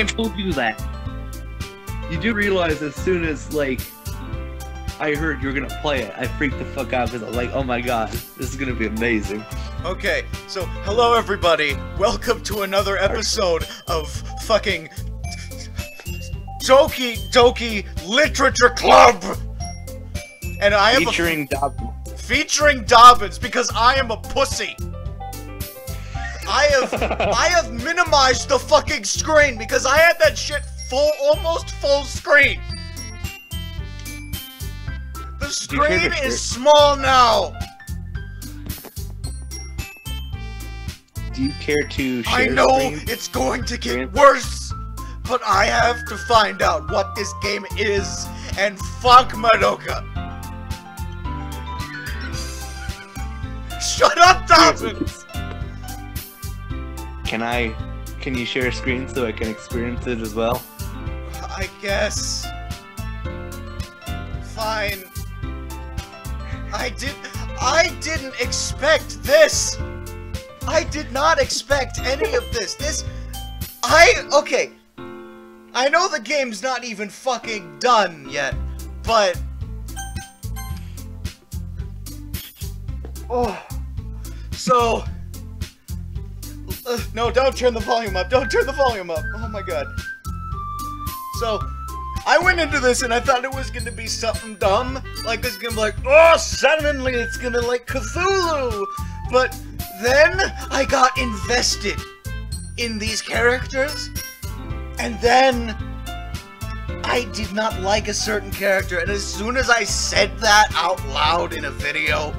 I told you that. You do realize as soon as like I heard you were gonna play it, I freaked the fuck out because I'm like, oh my god, this is gonna be amazing. Okay, so hello everybody. Welcome to another episode of fucking Doki Doki Literature Club. And I am Featuring Dob- a, featuring Dobbins because I am a pussy. I have I have minimized the fucking screen because I had that shit full almost full screen. The screen is small now. Do you care to share I know it's going to get worse, but I have to find out what this game is, and fuck Madoka. Shut up, Dobbins! Can I? Can you share a screen so I can experience it as well? I guess. Fine. I did. I didn't expect this. I did not expect any of this. This. I. Okay. I know the game's not even fucking done yet, but. Oh. So. Uh, no, don't turn the volume up. Don't turn the volume up. Oh my god. So, I went into this and I thought it was gonna be something dumb. Like, it's gonna be like, oh, suddenly it's gonna like Cthulhu. But then I got invested in these characters. And then I did not like a certain character. And as soon as I said that out loud in a video,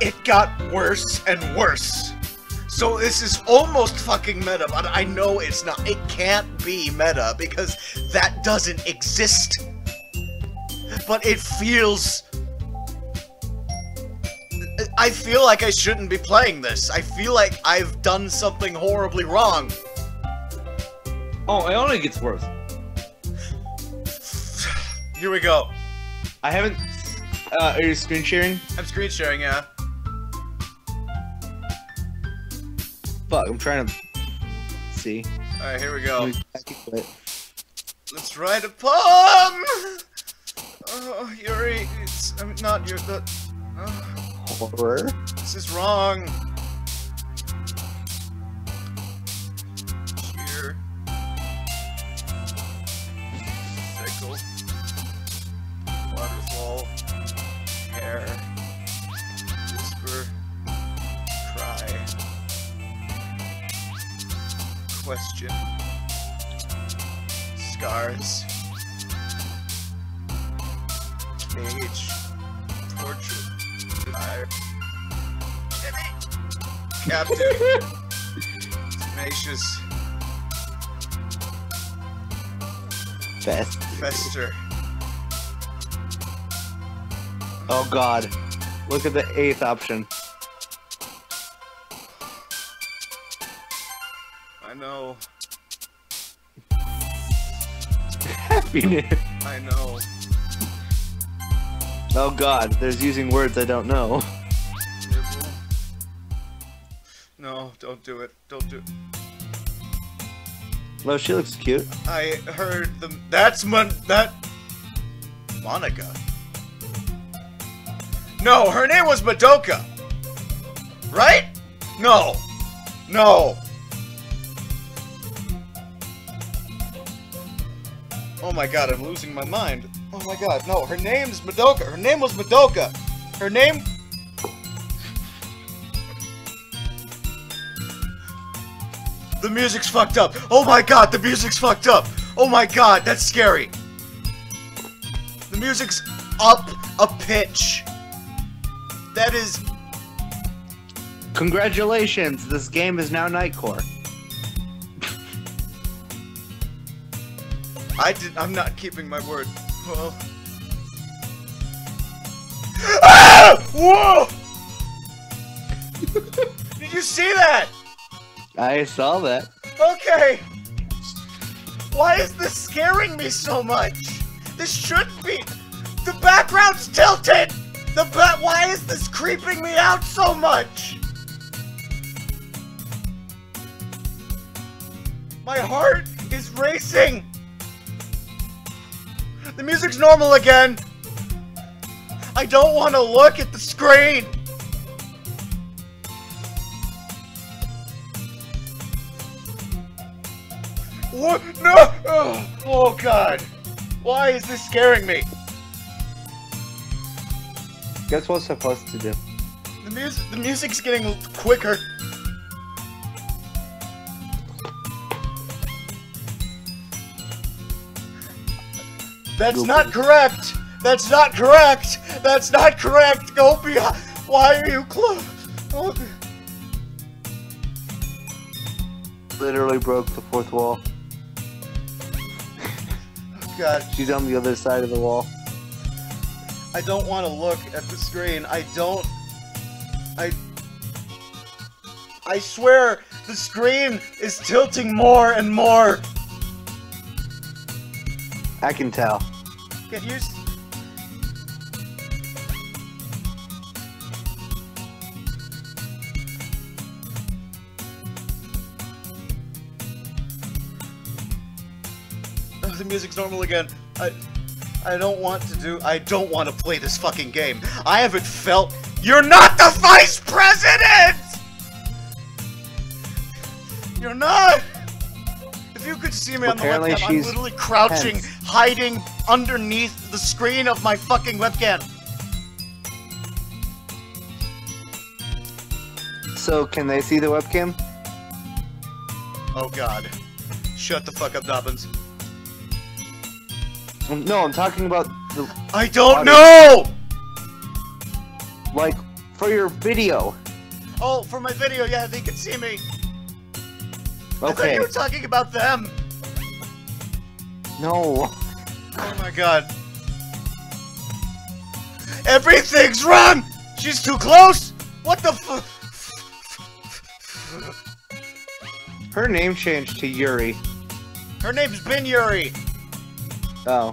it got worse and worse. So this is almost fucking meta, but I know it's not. It can't be meta because that doesn't exist. But it feels. I feel like I shouldn't be playing this. I feel like I've done something horribly wrong. Oh, it only gets worse. Here we go. I haven't. Uh, are you screen sharing? I'm screen sharing, yeah. Fuck, I'm trying to see. Alright, here we go. Let me- I can quit. Let's write a poem! Oh, Yuri, it's. I mean, not your, the. Oh. Horror. This is wrong. Cheer. Sickle. Waterfall. Hair. Question. Scars. Cage. Torture. Fire. Captain. Tenacious. Best. Fester. Oh god. Look at the eighth option. Know. Happiness. I know. Oh god, there's using words I don't know. No, don't do it. Don't do it. Well, she looks cute. I heard the. That's Mon. That. Monika. No, her name was Madoka. Right? No. No. Oh my god, I'm losing my mind. Oh my god, no, her name's Madoka. Her name was Madoka. Her name. The music's fucked up. Oh my god, the music's fucked up. Oh my god, that's scary. The music's up a pitch. That is. Congratulations, this game is now Nightcore. I did. I'm not keeping my word. Well. Ah! Whoa! did you see that? I saw that. Okay. Why is this scaring me so much? This shouldn't be. The background's tilted. The ba- Why is this creeping me out so much? My heart is racing! The music's normal again! I don't want to look at the screen! What? No! Oh, god! Why is this scaring me? Guess what's supposed to do? The music, the music's getting quicker. That's not correct. That's not correct. That's not correct. Go behind. Why are you close? Oh, Literally broke the fourth wall. God, She's on the other side of the wall. I don't want to look at the screen. I don't. I. I swear, the screen is tilting more and more. I can tell. Get used. Oh, the music's normal again. I, I don't want to do. I don't want to play this fucking game. I haven't felt. You're not the vice president. You're not. If you could see me on the webcam, I'm literally crouching, tense. Hiding underneath the screen of my fucking webcam. So, can they see the webcam? Oh god. Shut the fuck up, Dobbins. No, I'm talking about the I don't Audio. know! like for your video. Oh, for my video, yeah, they can see me. I thought Okay. you were talking about them. No. Oh my god. Everything's wrong! She's too close! What the f- Her name changed to Yuri. Her name's been Yuri. Oh.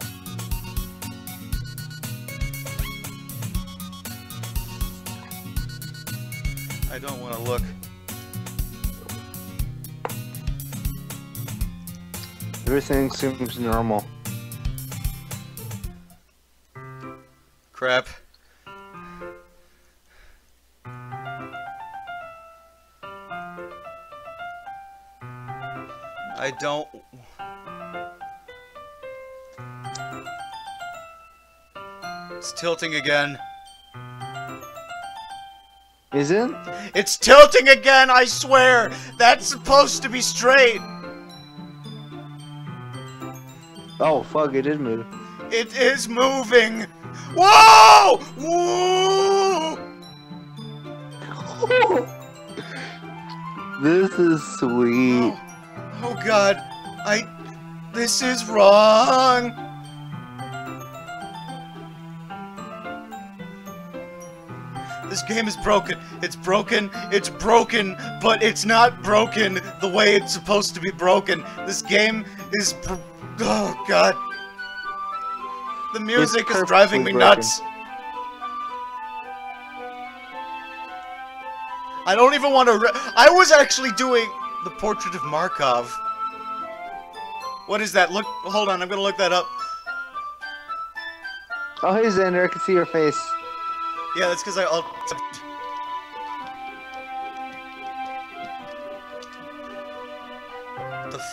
I don't want to look. Everything seems normal. Crap. I don't. It's tilting again. Is it? It's tilting again, I swear! That's supposed to be straight! Oh, fuck, it did move. It is moving! Whoa! Whoa! this is sweet. Oh, oh god. I. This is wrong! This game is broken. It's broken. It's broken, but it's not broken the way it's supposed to be broken. This game is. Br- oh god. The music is driving me broken. nuts. I don't even want to. Re- I was actually doing the portrait of Markov. What is that? Look, hold on. I'm gonna look that up. Oh, hey, Xander, I can see your face. Yeah, that's because I. I'll...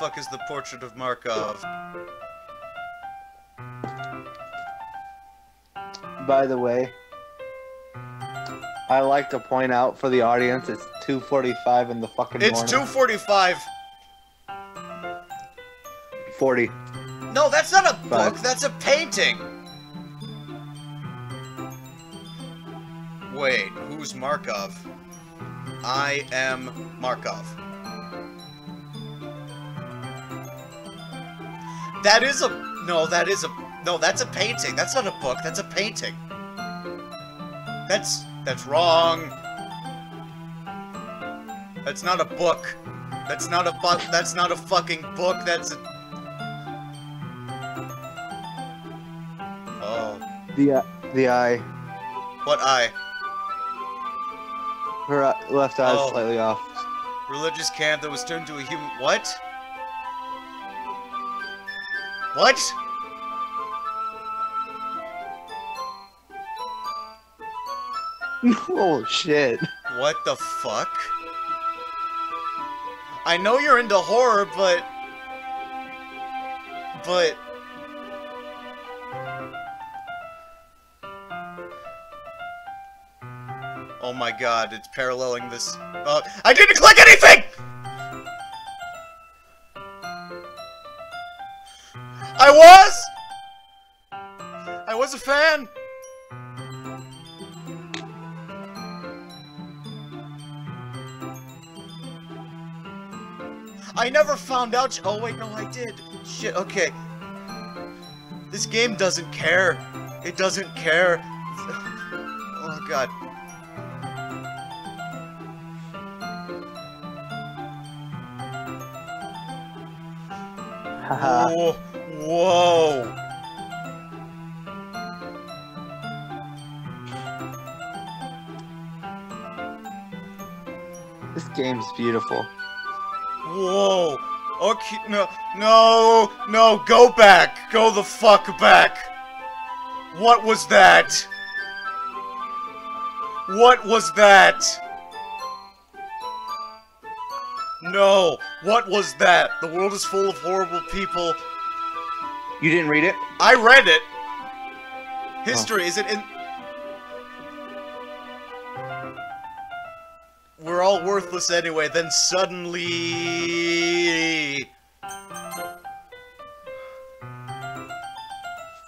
fuck is the portrait of Markov? By the way, I like to point out for the audience it's 2:45 in the fucking It's morning. 245. 40. No, that's not a book. That's a painting. Wait, who's Markov? I am Markov. That is a no. That is a no. That's a painting. That's not a book. That's a painting. That's that's wrong. That's not a book. That's not a book. That's not a fucking book. That's a. Oh, The uh, the eye, what eye? her uh, left eye Oh. is slightly off. Religious camp that was turned to a human. What? What? oh shit. What the fuck? I know you're into horror, but... But... Oh my god, it's paralleling this... Uh, I didn't click anything! I was! I was a fan! I never found out. Oh, wait, no, I did. Shit, okay. This game doesn't care. It doesn't care. Oh, God. Haha. Whoa. this game's beautiful. Whoa. Okay, no, no, no, go back. Go the fuck back. What was that? What was that? No, what was that? The world is full of horrible people. You didn't read it? I read it. History, is it in... We're all worthless anyway, then suddenly...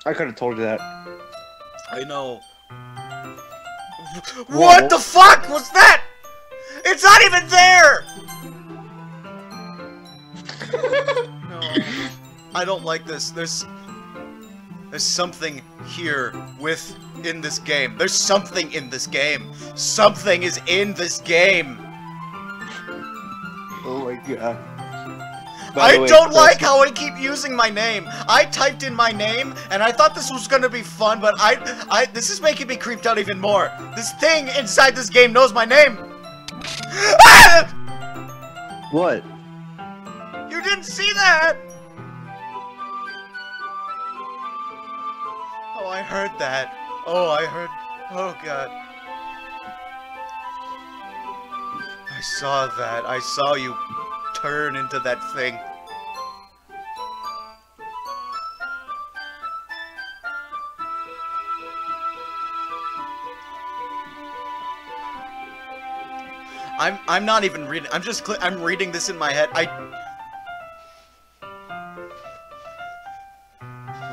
I could have told you that. I know. What the fuck was that? It's not even there! no. I don't like this. There's... There's something here with in this game. There's something in this game. Something is in this game. Oh my god. By I way, don't like how I keep using my name. I typed in my name, and I thought this was gonna be fun, but I, I, this is making me creeped out even more. This thing inside this game knows my name. What? You didn't see that? Oh, I heard that. Oh, I heard. Oh, God. I saw that. I saw you turn into that thing. I'm I'm not even reading. I'm just I'm reading this in my head. I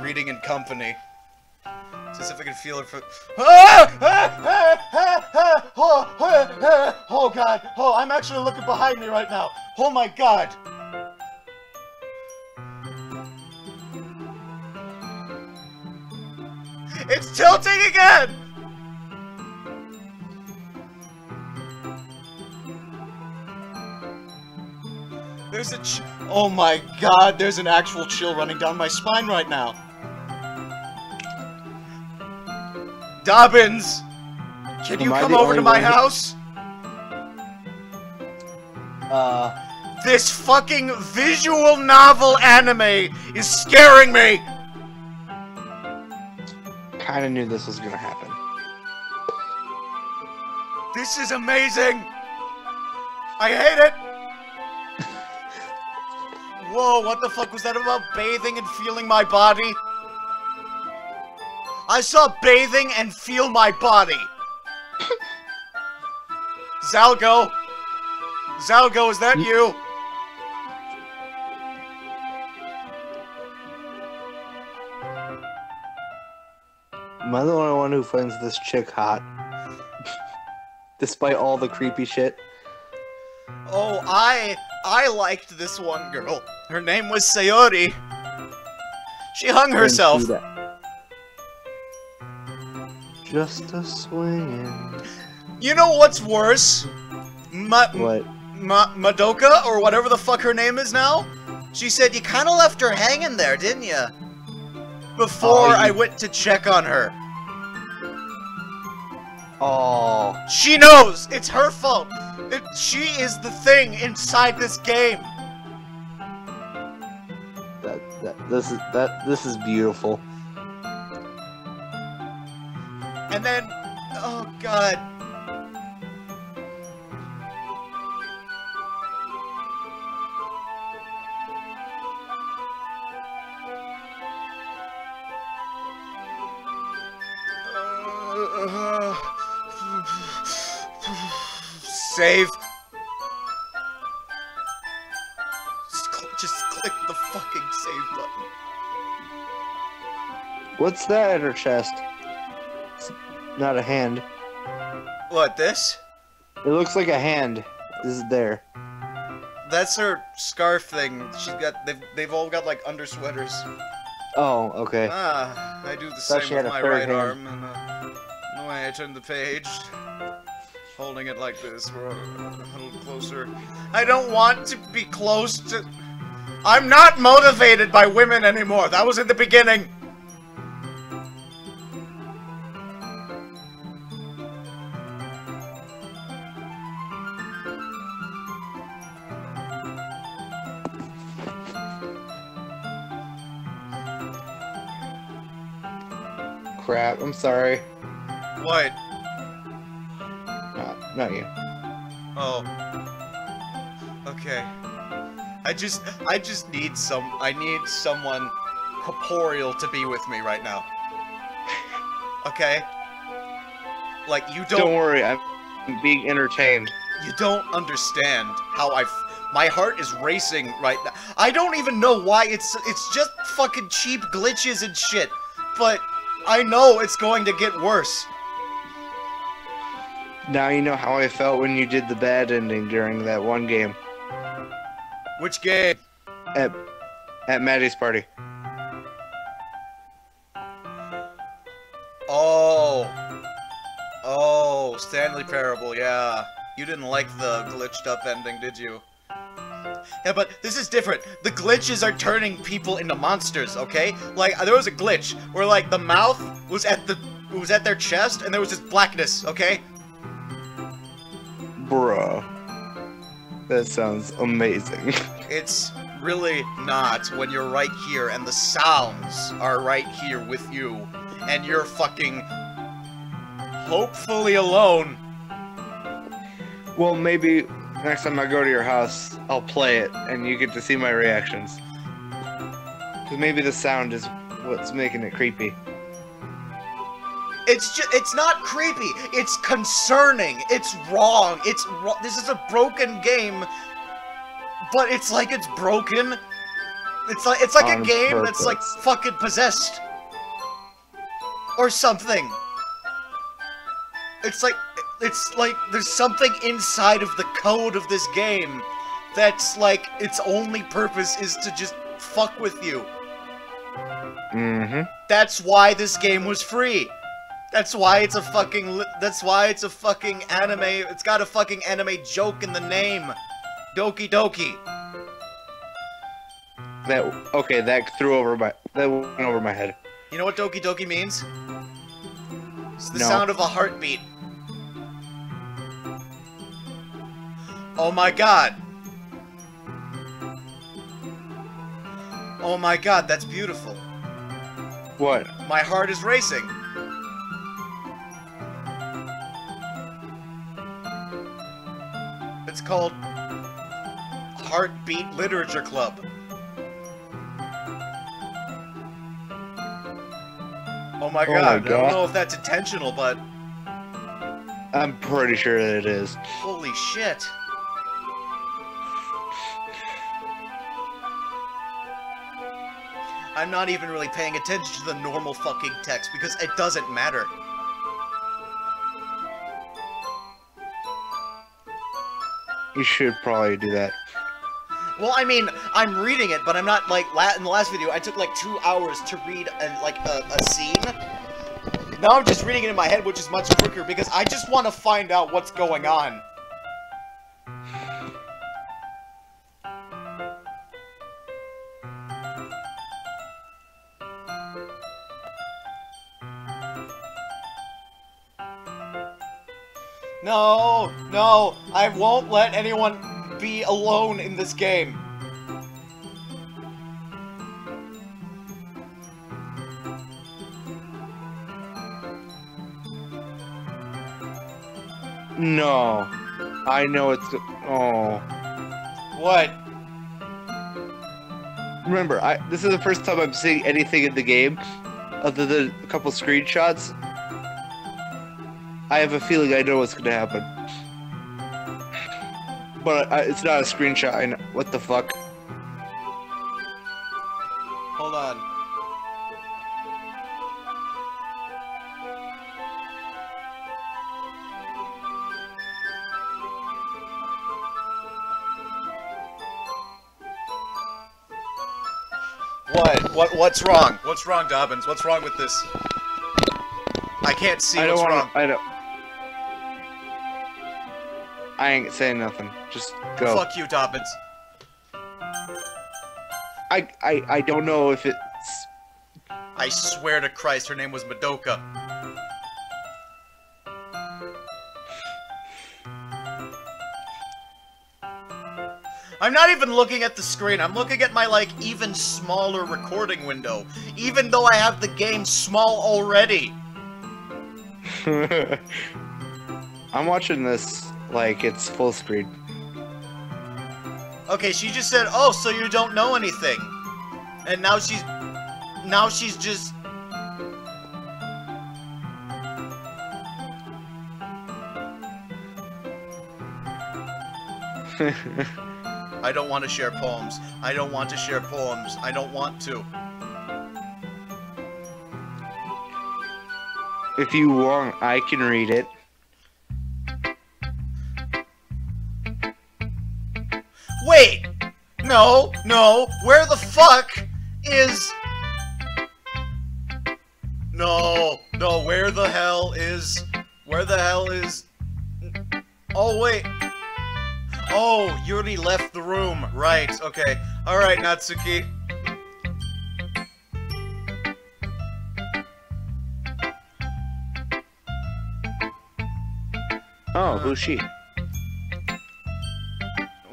reading in company. Just if I can feel it for. Ah! Ah! Ah! Ah! Ah! Oh, oh God! Oh, I'm actually looking behind me right now. Oh my God! It's tilting again! There's a ch- Oh my god, there's an actual chill running down my spine right now. Dobbins! Can you Am I come over to my one house? Uh, This fucking visual novel anime is scaring me! kind of knew this was gonna happen. This is amazing! I hate it! Whoa, what the fuck was that about bathing and feeling my body? I saw bathing and feel my body! Zalgo! Zalgo, is that you? Am I the only one who finds this chick hot? Despite all the creepy shit. Oh, I I liked this one girl. Her name was Sayori. She hung herself. Didn't see that. Just a swinging. You know what's worse? What? Ma Madoka, or whatever the fuck her name is now? She said, you kinda left her hanging there, didn't you? Before Oh, you- I went to check on her. Oh, She knows! It's her fault! It, she is the thing inside this game! that That, this is that. This is beautiful. And then, oh god. Save. Just, cl- just click the fucking save button. What's that at her chest? Not a hand. What, this? It looks like a hand. Is there? That's her scarf thing. She's got they've they've all got like under sweaters. Oh, okay. Ah, I do the Thought same with my right hand. arm, and uh, the way I turn the page, holding it like this, we're a little closer. I don't want to be close to. I'm not motivated by women anymore. That was in the beginning. Crap. I'm sorry. What? Not, not you. Oh. Okay. I just I just need some I need someone corporeal to be with me right now. Okay? Like you Don't, don't, worry. I'm being entertained. you don't understand how I f- my heart is racing right now. I don't even know why it's it's just fucking cheap glitches and shit. But I know it's going to get worse. Now you know how I felt when you did the bad ending during that one game Which game? at at Maddie's party. Oh. Oh, Stanley Parable, yeah. You didn't like the glitched up ending, did you? Yeah, but this is different. The glitches are turning people into monsters, okay? Like there was a glitch where like the mouth was at the was at their chest and there was this blackness, okay? Bruh. That sounds amazing. It's really not when you're right here and the sounds are right here with you and you're fucking hopefully alone. well, maybe next time I go to your house, I'll play it and you get to see my reactions. Because maybe the sound is what's making it creepy. It's just, it's not creepy. It's concerning. It's wrong. It's wrong. This is a broken game, but it's like it's broken. It's like it's like a game that's like fucking possessed or something. It's like it's like there's something inside of the code of this game that's like its only purpose is to just fuck with you. Mm-hmm. That's why this game was free. That's why it's a fucking. That's why it's a fucking anime. It's got a fucking anime joke in the name. Doki Doki. That okay, that threw over my that went over my head. You know what Doki Doki means? It's the No. sound of a heartbeat. Oh my god. Oh my god, that's beautiful. What? My heart is racing. It's called Heartbeat Literature Club. Oh my Oh my god, I don't know if that's intentional, but I'm pretty sure that it is. holy shit. I'm not even really paying attention to the normal fucking text because it doesn't matter. You should probably do that. Well, I mean, I'm reading it, but I'm not like la- in the last video. I took like two hours to read a, like a, a scene. Now I'm just reading it in my head, which is much quicker because I just want to find out what's going on. No, no, I won't let anyone be alone in this game. No. I know it's... Oh. What? Remember, I this is the first time I'm seeing anything in the game other than a couple screenshots I have a feeling I know what's gonna happen. But I, it's not a screenshot. I know. What the fuck? Hold on. What? What? What's wrong? What's wrong, Dobbins? What's wrong with this? I can't see I don't what's want. wrong. I don't. I ain't saying nothing. Just go. Fuck you, Dobbins. I, I I don't know if it's. I swear to Christ, her name was Madoka. I'm not even looking at the screen. I'm looking at my, like, even smaller recording window. Even though I have the game small already. I'm watching this like it's full screen. Okay, she just said, "Oh, so you don't know anything," and now she's, now she's just. I don't want to share poems. I don't want to share poems. I don't want to. if you want, I can read it. Wait! No, no, where the fuck is... No, no, where the hell is... Where the hell is... Oh, wait. Oh, you already left the room. Right, okay. Alright, Natsuki. Oh, who's she?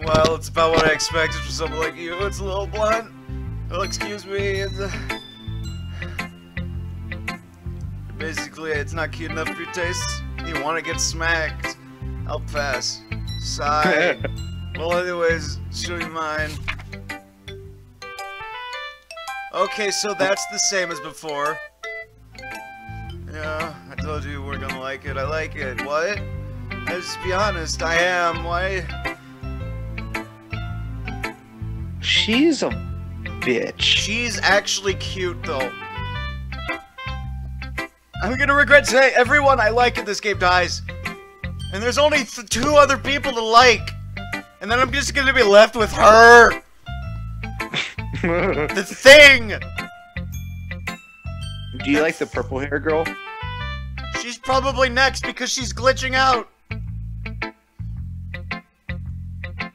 Well, it's about what I expected from someone like you. It's a little blunt. Well, excuse me. It's, uh... Basically, it's not cute enough for your taste. You want to get smacked. I'll pass. Sigh. well, anyways, show you mine. Okay, so that's the same as before. Yeah, I told you weren't gonna like it. I like it. What? Let's be honest, I am. Why? She's a bitch. She's actually cute, though. I'm gonna regret saying everyone I like in this game dies. And there's only th two other people to like. And then I'm just gonna be left with her. The thing! Do you like the purple hair girl? She's probably next because she's glitching out.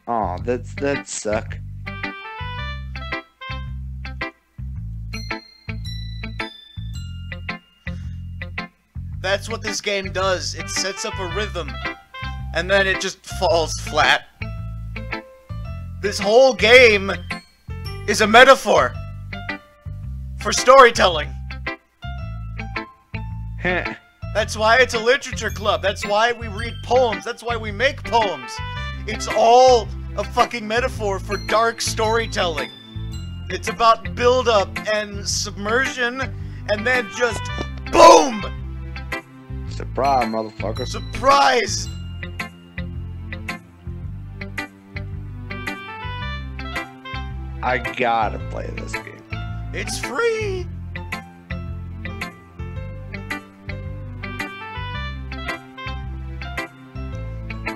Oh, that's that suck. That's what this game does. It sets up a rhythm. And then it just falls flat. This whole game is a metaphor for storytelling. That's why it's a literature club. That's why we read poems. That's why we make poems. It's all a fucking metaphor for dark storytelling. It's about build up and submersion and then just boom! Surprise, motherfucker. Surprise! I gotta play this game. It's free!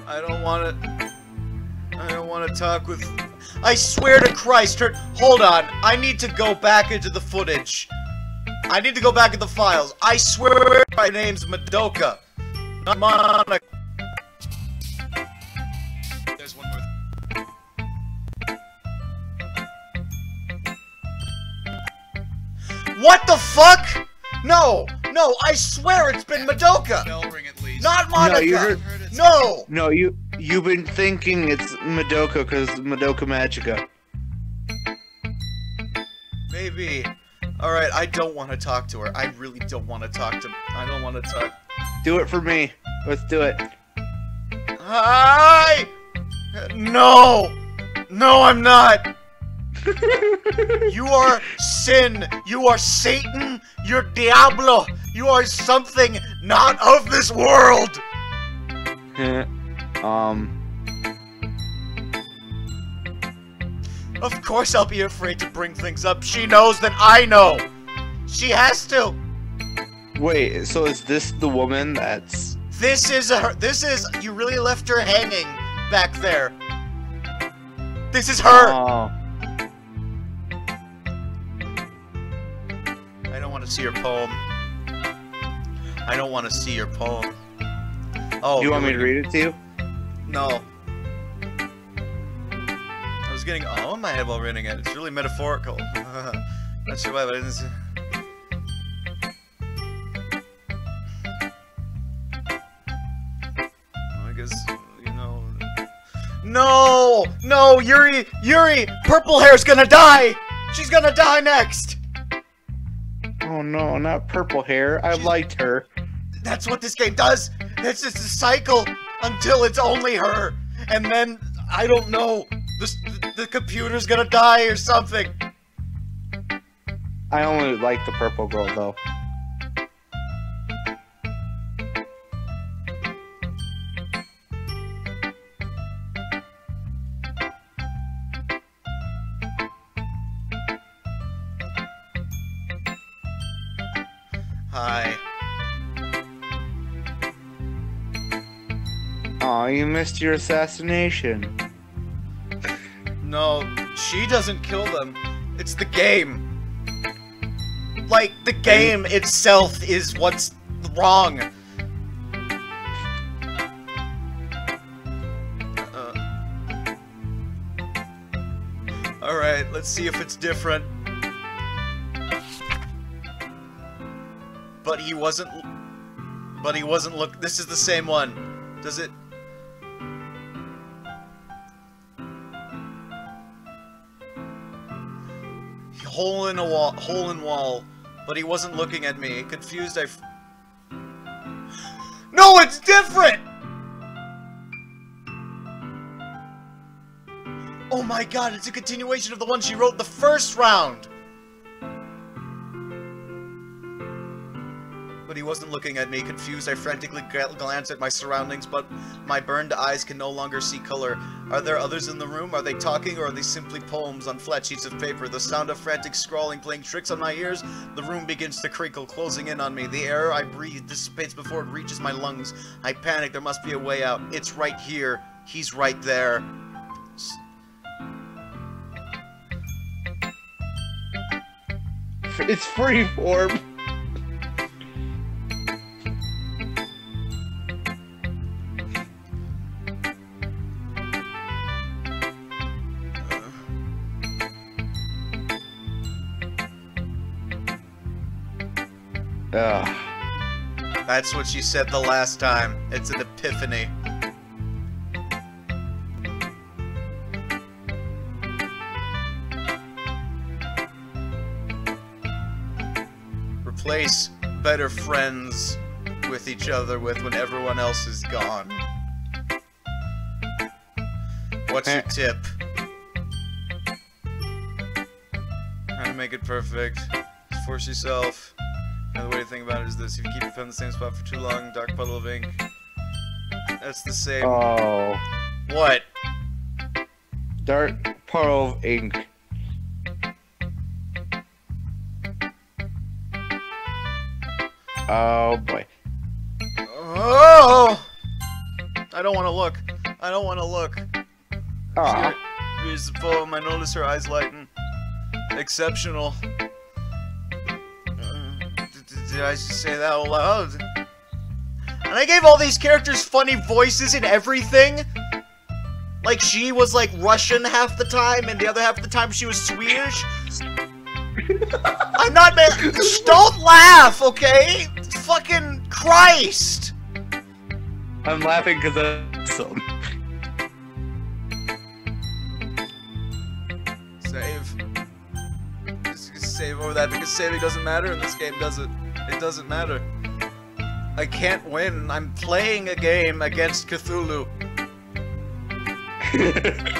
I don't want to. I don't want to talk with. I swear to Christ, her. Hold on. I need to go back into the footage. I need to go back in the files. I swear my name's Madoka. Not Monika. There's one more. What the fuck? No, no, I swear it's been Madoka. ring at least. Not Monika. you heard- Heard it's- No. No, you you've been thinking it's Madoka because Madoka Magica. Maybe. All right, I don't want to talk to her. I really don't want to talk to. I don't want to talk. Do it for me. Let's do it. Hi! No! No, I'm not! You are sin! You are Satan! You're Diablo! You are something not of this world! um. Of course I'll be afraid to bring things up. She knows that I know! She has to! Wait, so is this the woman that's. This is her. This is. You really left her hanging back there. This is her! Oh. I don't want to see your poem. I don't want to see your poem. Oh, you want me to read it to you? No. Getting all in my head while reading it. It's really metaphorical. Not sure why, but I didn't see. I guess, you know. No! No, Yuri! Yuri! Purple hair's gonna die! She's gonna die next! Oh no, not purple hair. I She's- liked her. That's what this game does. It's just a cycle until it's only her, and then I don't know. The, the computer's gonna die or something. I only like the purple girl though. Hi. Aw, you missed your assassination. No, she doesn't kill them. It's the game. Like the game itself is what's wrong. Uh. All right, let's see if it's different. But he wasn't. But he wasn't look. This is the same one. Does it? Hole in a wall. Hole in wall. But he wasn't looking at me. Confused, I. F- no, it's different. Oh my god, it's a continuation of the one she wrote the first round! But he wasn't looking at me. Confused, I frantically gla- glance at my surroundings, but my burned eyes can no longer see color. Are there others in the room? Are they talking, or are they simply poems on flat sheets of paper? The sound of frantic scrawling playing tricks on my ears. The room begins to crinkle, closing in on me. The air I breathe dissipates before it reaches my lungs. I panic. There must be a way out. It's right here. He's right there. It's freeform. Ugh. That's what she said the last time. It's an epiphany. Replace better friends with each other with when everyone else is gone. What's your Eh. tip? How to make it perfect. Force yourself. And the way to think about it is this: if you keep your pen in the same spot for too long, dark puddle of ink. That's the same. Oh. What? Dark puddle of ink. Oh boy. Oh! I don't want to look. I don't want to look. Ah. She reads the poem. I notice her eyes lighten. Exceptional. Did I just say that out loud? And I gave all these characters funny voices and everything. Like she was like Russian half the time, and the other half of the time she was Swedish. I'm not. ma- Shh, Don't laugh, okay? Fucking Christ! I'm laughing because that's awesome. Save. Just save over that because saving doesn't matter in this game, does it? It doesn't matter. I can't win. I'm playing a game against Cthulhu.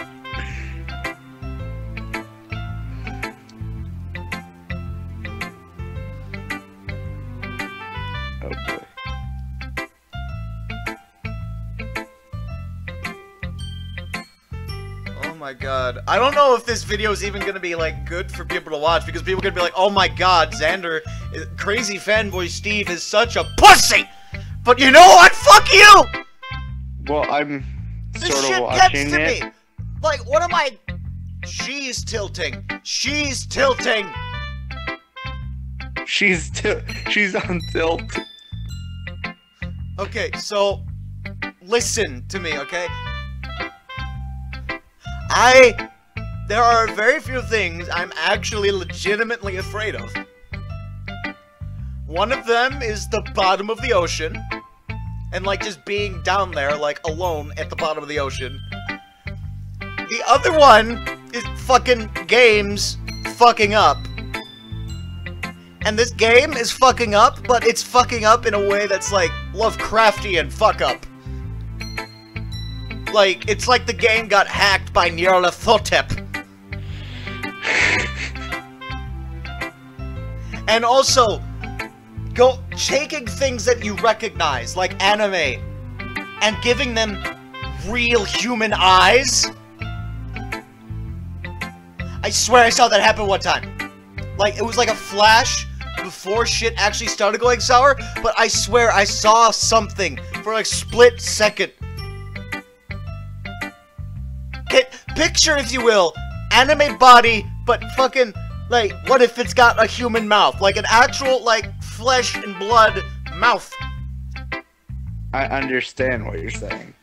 god. I don't know if this video is even gonna be like good for people to watch because people are gonna be like, oh my god, Xander, uh, crazy fanboy Steve is such a pussy! But you know what? Fuck you! Well, I'm This sort of gets watching to it. me! Like, what am I. She's tilting. She's tilting! She's til she's on tilt. Okay, so. Listen to me, okay? I. There are very few things I'm actually legitimately afraid of. One of them is the bottom of the ocean. And, like, just being down there, like, alone at the bottom of the ocean. The other one is fucking games fucking up. And this game is fucking up, but it's fucking up in a way that's, like, Lovecraftian fuck up. Like, it's like the game got hacked by Nyarlathotep. and also, go taking things that you recognize, like anime, and giving them real human eyes. I swear I saw that happen one time. Like, it was like a flash before shit actually started going sour, but I swear I saw something for like split second. Picture, if you will, anime body, but fucking, like, what if it's got a human mouth? Like an actual, like, flesh and blood mouth. I understand what you're saying.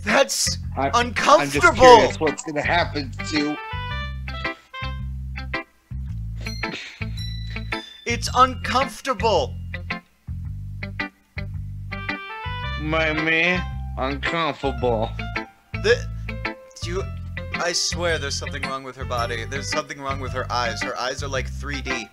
That's I, I'm just uncomfortable. curious what's gonna happen to. It's uncomfortable. My me uncomfortable. The, you, I swear there's something wrong with her body. There's something wrong with her eyes. Her eyes are like 3D.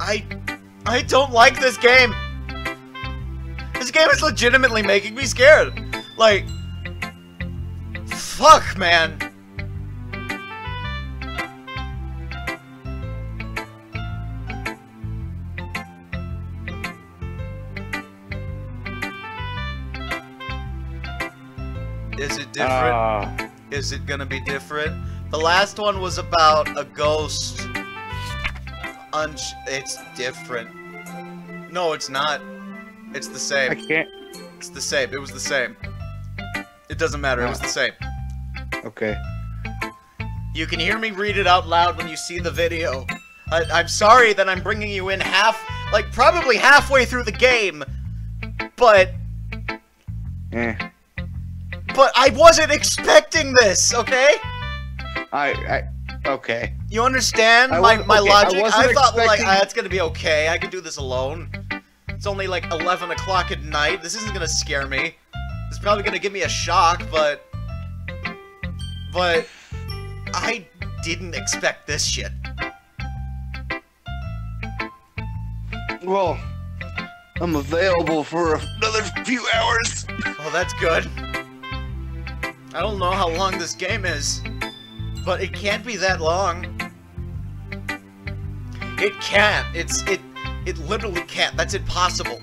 I, I don't like this game. This game is legitimately making me scared. Like, fuck, man. Different? Ah, Is it gonna be different? The last one was about a ghost. Unch it's different. No, it's not. It's the same. I can't. It's the same. It was the same. It doesn't matter. It was the same. Okay. You can hear me read it out loud when you see the video. I, I'm sorry that I'm bringing you in half, like probably halfway through the game, but Eh. But I wasn't expecting this. Okay? I. I. Okay. You understand I my, my okay, logic? I, wasn't thought, well, like, expecting- ah, it's gonna be okay. I can do this alone. It's only like 11 o'clock at night. This isn't gonna scare me. It's probably gonna give me a shock, but. But. I didn't expect this shit. Well, I'm available for another few hours. Oh, that's good. I don't know how long this game is, but it can't be that long. It can't. It's it. It literally can't. That's impossible.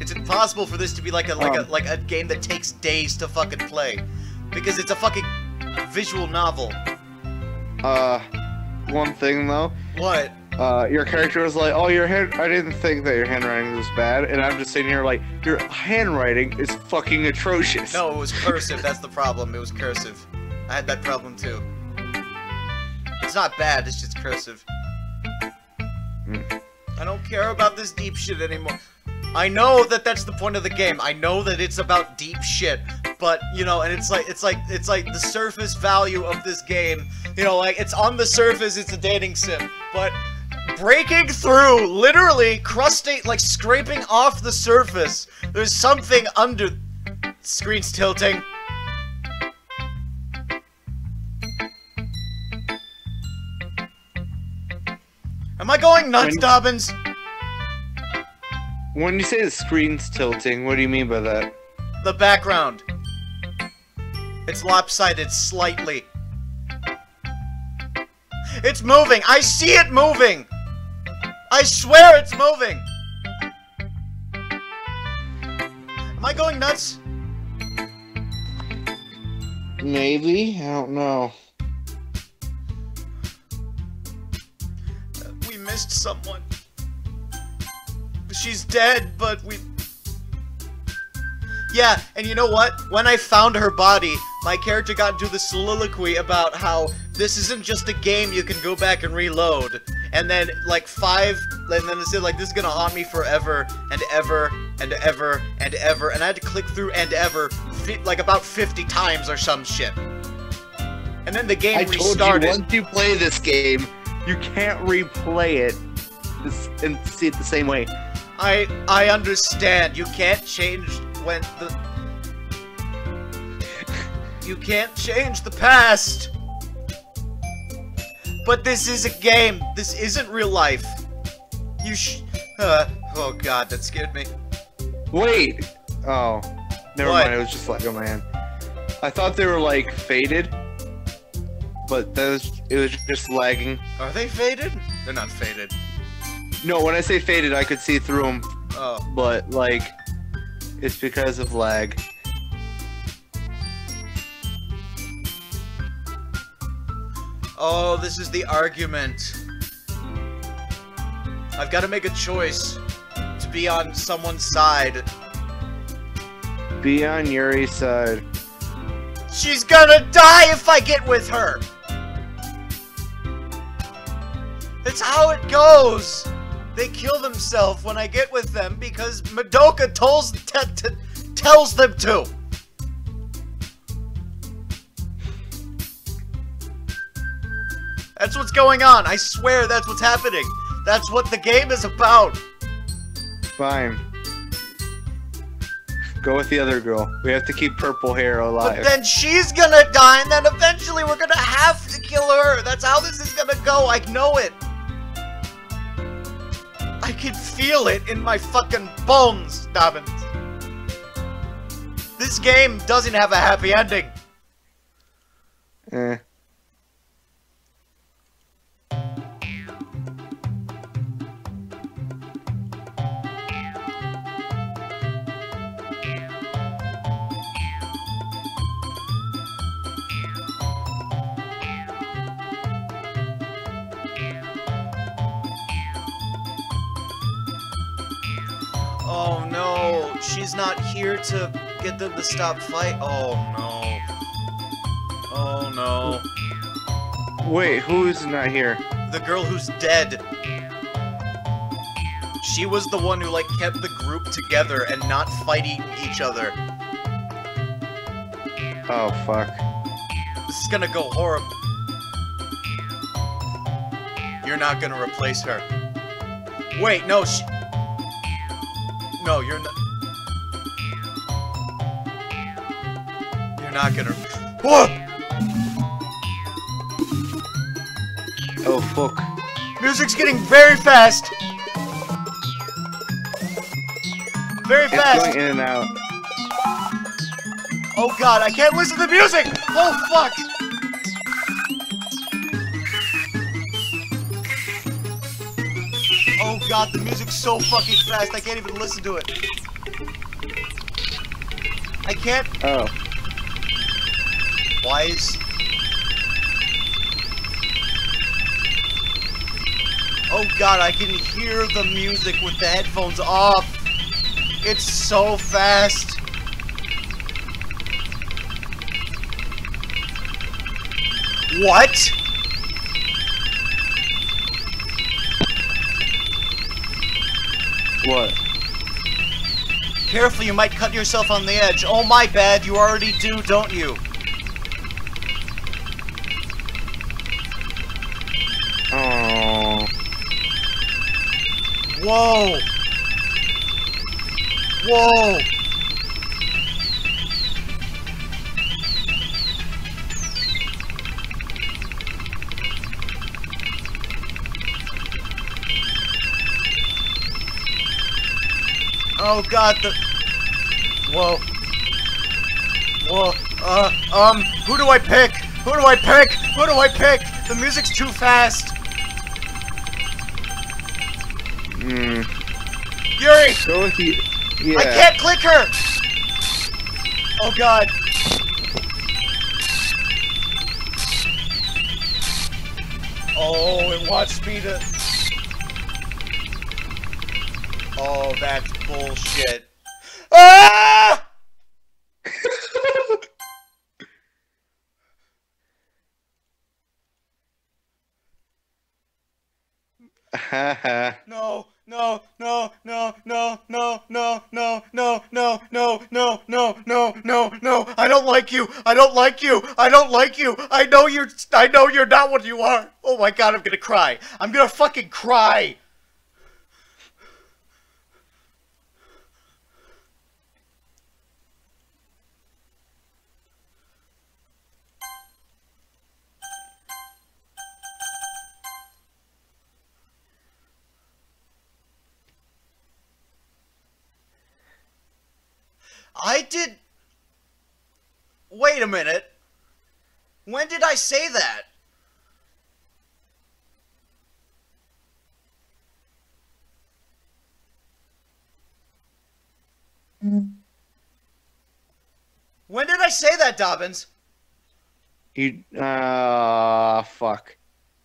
It's impossible for this to be like a like a Um. like a game that takes days to fucking play, because it's a fucking visual novel. Uh, one thing though. What? Uh, your character was like, "Oh, your hand. I didn't think that your handwriting was bad," and I'm just sitting here like, "Your handwriting is fucking atrocious." No, it was cursive. That's the problem. It was cursive. I had that problem too. It's not bad. It's just cursive. Hmm. I don't care about this deep shit anymore. I know that that's the point of the game. I know that it's about deep shit, but you know, and it's like it's like it's like the surface value of this game. You know, like it's on the surface, it's a dating sim, but breaking through, literally crusting, like scraping off the surface. There's something under. Screen's tilting. Am I going nuts, when, Dobbins? When you say the screen's tilting, what do you mean by that? The background. It's lopsided slightly. It's moving! I see it moving! I swear it's moving! Am I going nuts? Maybe? I don't know. We missed someone. She's dead, but we. Yeah, and you know what? When I found her body, my character got into the soliloquy about how this isn't just a game you can go back and reload. And then, like, five, and then it said, like, this is gonna haunt me forever, and ever, and ever, and ever. And I had to click through and ever, fi- like, about 50 times or some shit. And then the game I told restarted. you, once you play this game, you can't replay it and see it the same way. I I understand. You can't change when the You can't change the past. But this is a game. This isn't real life. You sh uh, oh god, that scared me. Wait! Oh. Never What? mind, it was just Lego Man. I thought they were, like, faded. But that was, it was just lagging. Are they faded? They're not faded. No, when I say faded, I could see through them, Oh. but, like, it's because of lag. Oh, this is the argument. I've got to make a choice to be on someone's side. Be on Yuri's side. She's gonna die if I get with her! It's how it goes! They kill themselves when I get with them because Madoka tells, tells them to! That's what's going on. I swear that's what's happening. That's what the game is about. Fine. Go with the other girl. We have to keep purple hair alive. But then she's gonna die, and then eventually we're gonna have to kill her. That's how this is gonna go. I know it. I can feel it in my fucking bones, Dobbins. This game doesn't have a happy ending. Eh. She's not here to get them to stop fight. Oh no. Oh no. Wait, who's not here? The girl who's dead. She was the one who like kept the group together and not fighting each other. Oh, fuck. This is gonna go horrible. You're not gonna replace her. Wait, no, she... not gonna... Whoa! Oh, fuck. Music's getting very fast! Very It's fast! going in and out. Oh god, I can't listen to the music! Oh fuck! Oh god, the music's so fucking fast, I can't even listen to it. I can't. Oh. Oh god, I can hear the music with the headphones off. It's so fast. What? What? Careful, you might cut yourself on the edge. Oh, my bad. You already do, don't you? Whoa! Whoa! Oh god, the- Whoa. Whoa. Uh, um, who do I pick? Who do I pick? Who do I pick? The music's too fast! Yuri! Go with you. Yeah. I can't click her! Oh god. Oh, it wants me to... Oh, that's bullshit. Ah! No, no, I don't like you. I know you're I know you're not what you are. Oh my god, I'm gonna cry. I'm gonna fucking cry. I did. Wait a minute. When did I say that? When did I say that, Dobbins? You. Ah, fuck.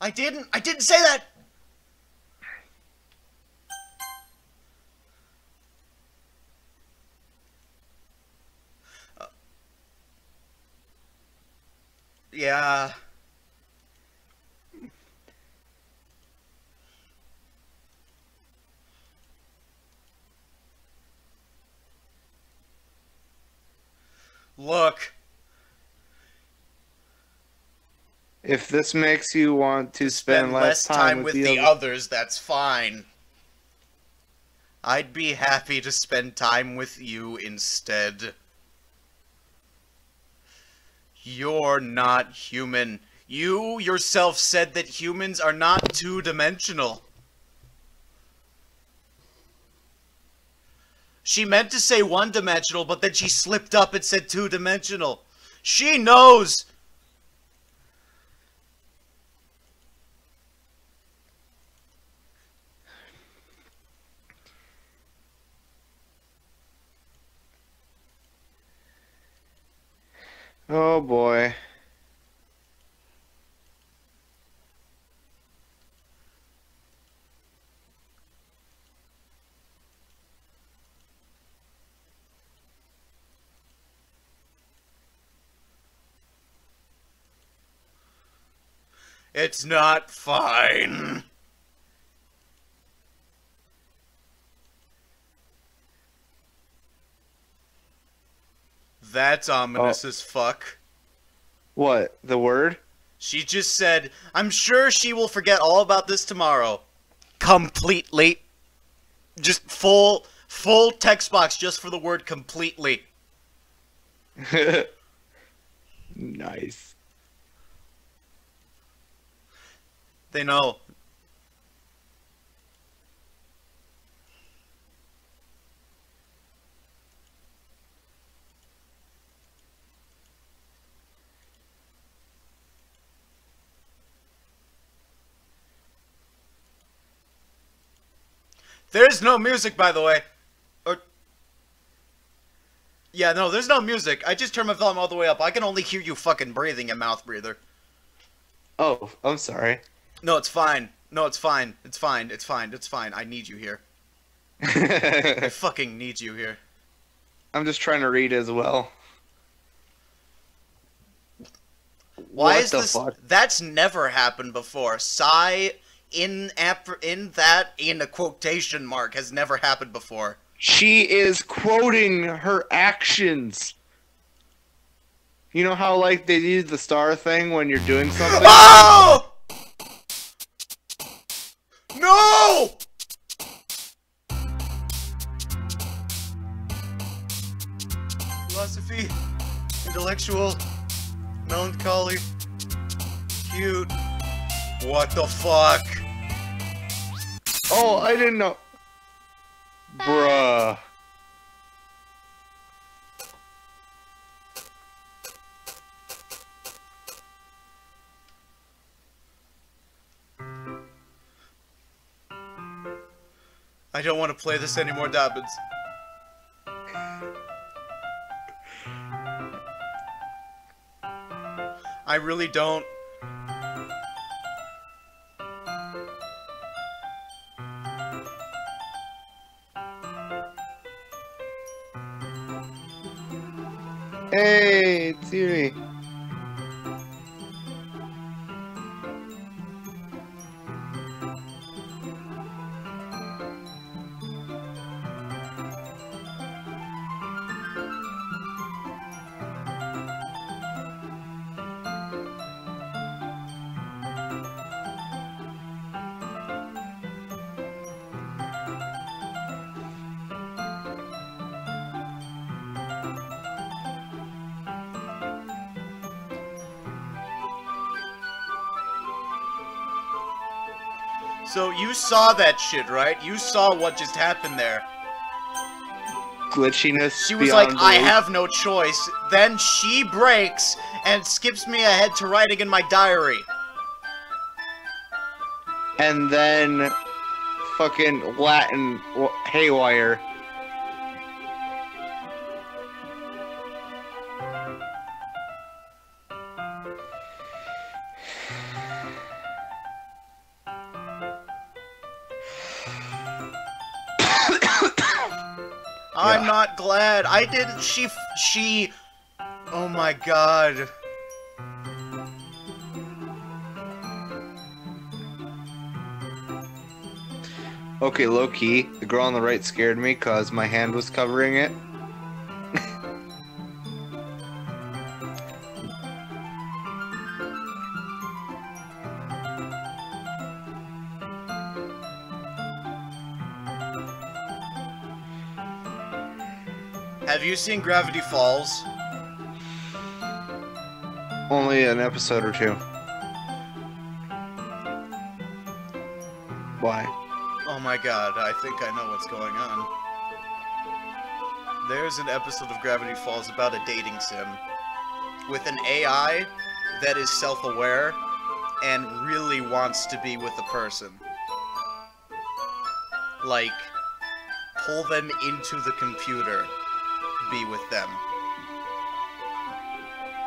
I didn't. I didn't say that. Yeah. Look. If this makes you want to spend, spend less, less time, with the, other- others, that's fine. I'd be happy to spend time with you instead. You're not human. You yourself said that humans are not two-dimensional. She meant to say one-dimensional, but then she slipped up and said two-dimensional. She knows! Oh boy. It's not fine. That's ominous oh. as fuck. What? The word? She just said, I'm sure she will forget all about this tomorrow. Completely. Just full, full text box just for the word completely. nice. They know. There's no music, by the way. Or. Yeah, no, there's no music. I just turned my volume all the way up. I can only hear you fucking breathing, you mouth breather. Oh, I'm sorry. No, it's fine. No, it's fine. It's fine. It's fine. It's fine. I need you here. I fucking need you here. I'm just trying to read as well. Why What is this? fuck? That's never happened before. Sigh in in that in a quotation mark has never happened before. She is quoting her actions. You know how like they use the star thing when you're doing something? Oh! No! Philosophy, intellectual, melancholy, cute. What the fuck? Oh, I didn't know. Bruh. I don't want to play this anymore, Dobbins. I really don't. You saw that shit, right? You saw what just happened there. Glitchiness. She was like, beyond I have no choice. Then she breaks and skips me ahead to writing in my diary. And then, fucking Latin haywire. Glad. I didn't. She. She. Oh my god. Okay, low key. The girl on the right scared me because my hand was covering it. Seen Gravity Falls? Only an episode or two. Why? Oh my god, I think I know what's going on. There's an episode of Gravity Falls about a dating sim with an AI that is self aware and really wants to be with a person. Like, pull them into the computer, be with them.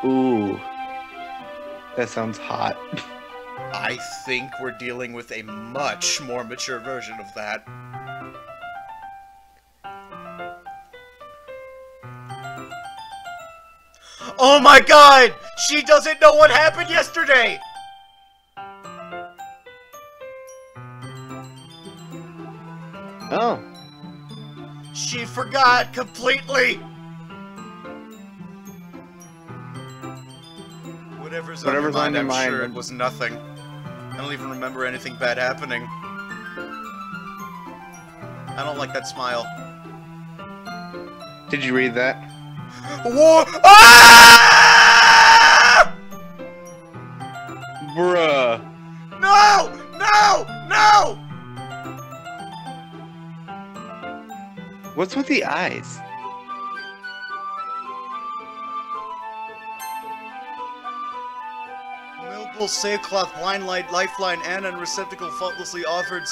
Ooh. That sounds hot. I think we're dealing with a much more mature version of that. Oh my god! She doesn't know what happened yesterday! Oh. She forgot completely! Whatever's, Whatever's on on your your I'm sure it was nothing. I don't even remember anything bad happening. I don't like that smile. Did you read that? War. Ah! Bruh. No! No! No! What's with the eyes? Millpool sailcloth, blind light, lifeline, and and receptacle faultlessly offered.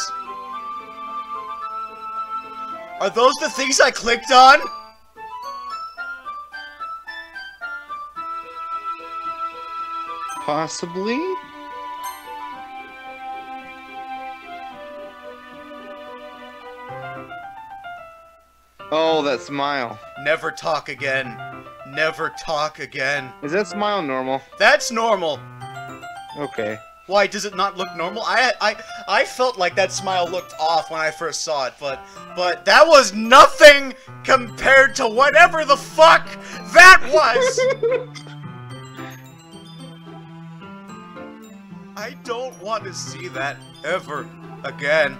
Are those the things I clicked on? Possibly? Oh, that smile. Never talk again. Never talk again. Is that smile normal? That's normal. Okay. Why does it not look normal? I I I felt like that smile looked off when I first saw it, but but that was nothing compared to whatever the fuck that was. I don't want to see that ever again.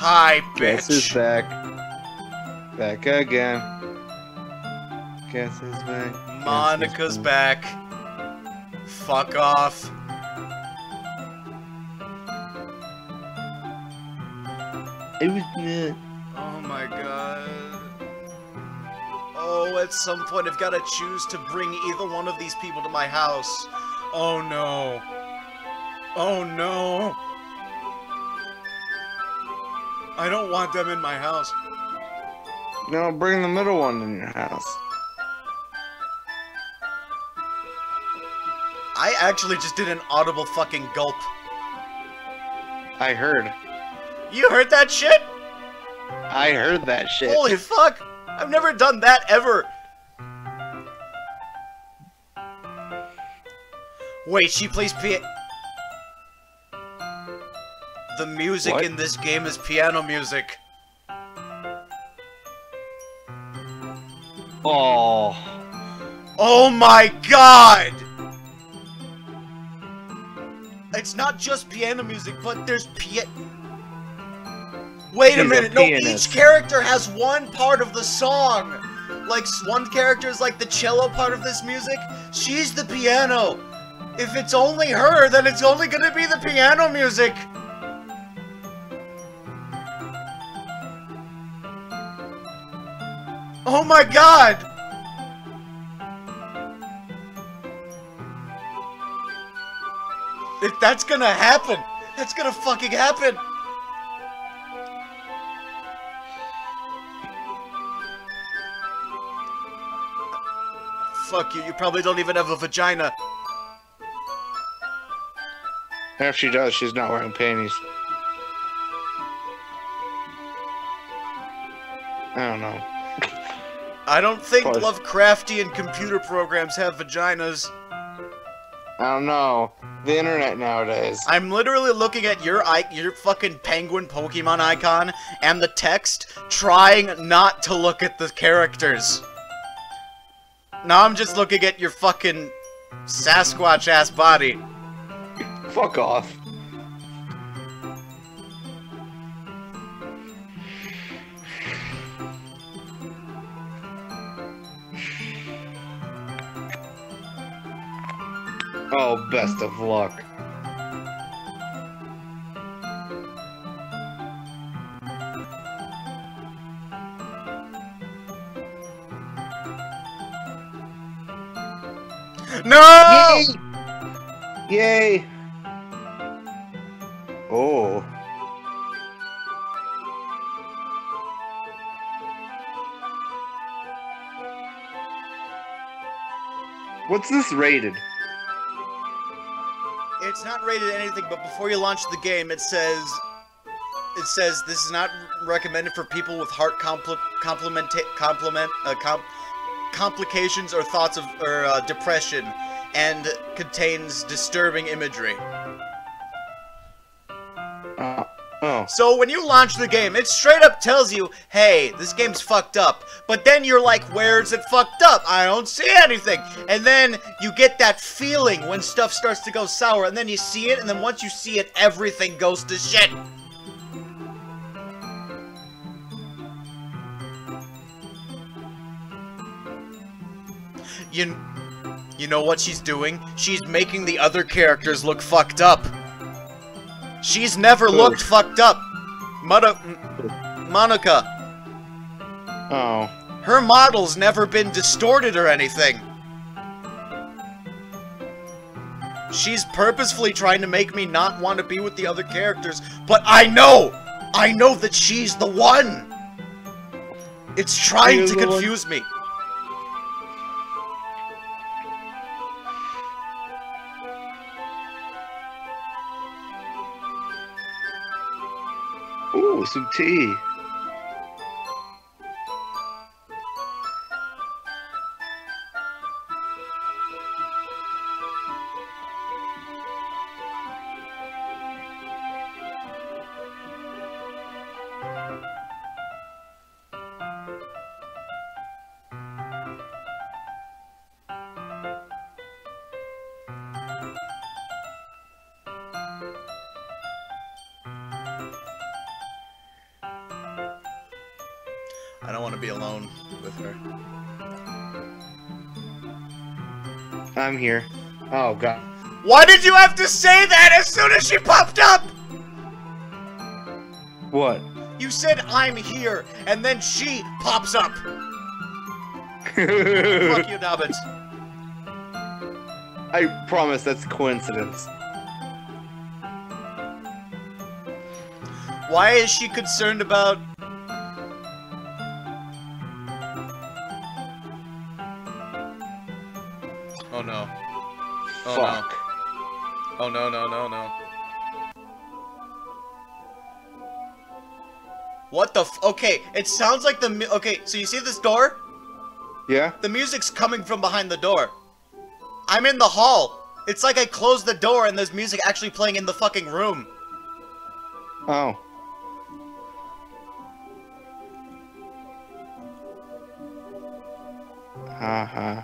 Hi, bitch. Guess is back. Back again. Guess back. Monika's back. back. Fuck off. It was uh, Oh my god. Oh, at some point I've got to choose to bring either one of these people to my house. Oh no. Oh no. I don't want them in my house. No, bring the middle one in your house. Actually just did an audible fucking gulp. I heard. You heard that shit? I heard that shit. Holy fuck! I've never done that ever. Wait, she plays piano. The music What? in this game is piano music. Oh. Oh my god! It's not just piano music, but there's piano. Wait She's a a minute, no, each character has one part of the song. Like, one character is like the cello part of this music. She's the piano. If it's only her, then it's only gonna be the piano music. Oh my god! If that's gonna happen, that's gonna fucking happen. Fuck you, you probably don't even have a vagina. If she does, she's not wearing panties. I don't know. I don't think Lovecraftian computer programs have vaginas. I don't know. The internet nowadays. I'm literally looking at your I- your fucking penguin Pokemon icon and the text, trying not to look at the characters. Now I'm just looking at your fucking Sasquatch ass body. Fuck off. Oh, best of luck. No! Yay! Oh. What's this rated? It's not rated anything, but before you launch the game, it says it says this is not recommended for people with heart compl- complement complement uh, com- complications or thoughts of or uh, depression, and contains disturbing imagery. Uh, oh. So when you launch the game, it straight up tells you, "Hey, this game's fucked up." But then you're like, "Where is it fucked up? I don't see anything." And then you get that feeling when stuff starts to go sour, and then you see it, and then once you see it, everything goes to shit. You, you know what she's doing? She's making the other characters look fucked up. She's never looked fucked up. Mono- Monika. Oh. Her model's never been distorted or anything. She's purposefully trying to make me not want to be with the other characters, but I know! I know that she's the one! It's trying to the one? confuse me. Some I don't want to be alone with her. I'm here. Oh god. Why did you have to say that as soon as she popped up? What? You said I'm here, and then she pops up. Fuck you, Dobbins. I promise that's coincidence. Why is she concerned about... Okay, it sounds like the Okay, so you see this door? Yeah? The music's coming from behind the door. I'm in the hall. It's like I closed the door and there's music actually playing in the fucking room. Oh. Uh-huh.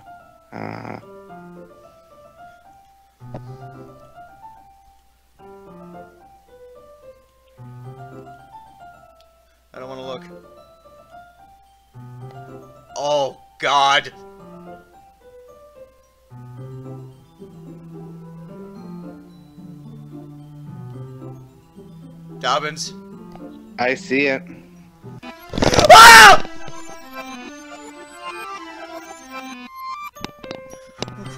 Dobbins. I see it. Ah!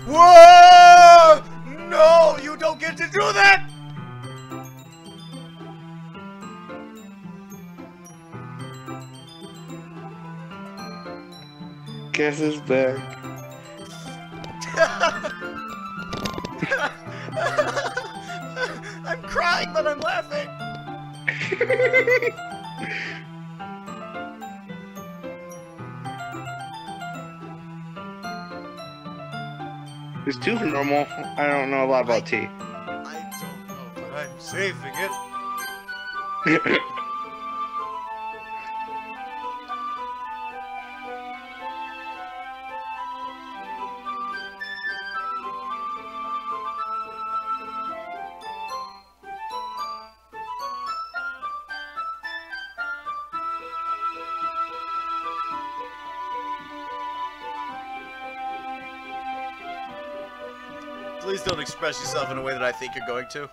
Whoa! No, you don't get to do that! Guess it's back. Normal? I don't know a lot about tea. I don't know, but I'm saving it. express yourself in a way that I think you're going to.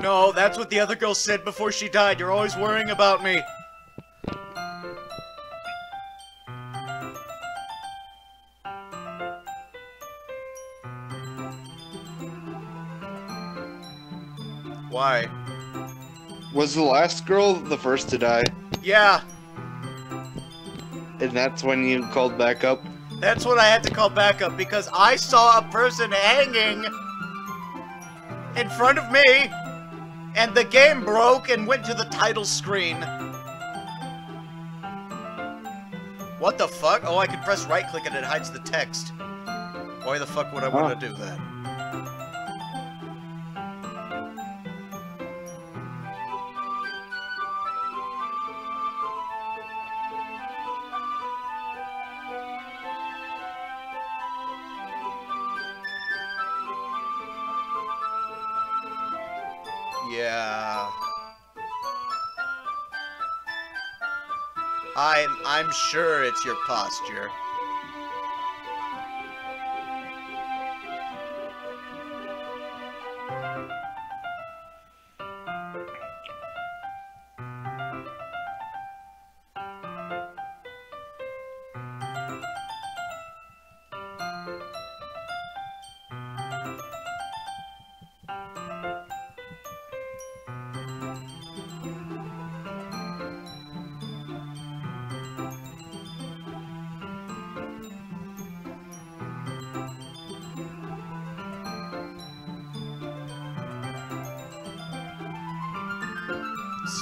No, that's what the other girl said before she died. You're always worrying about me. Why? Was the last girl the first to die? Yeah, And that's when you called back up? That's what I had to call backup because I saw a person hanging in front of me and the game broke and went to the title screen. What the fuck? Oh, I can press right click and it hides the text. Why the fuck would I want to do that? Sure it's your posture.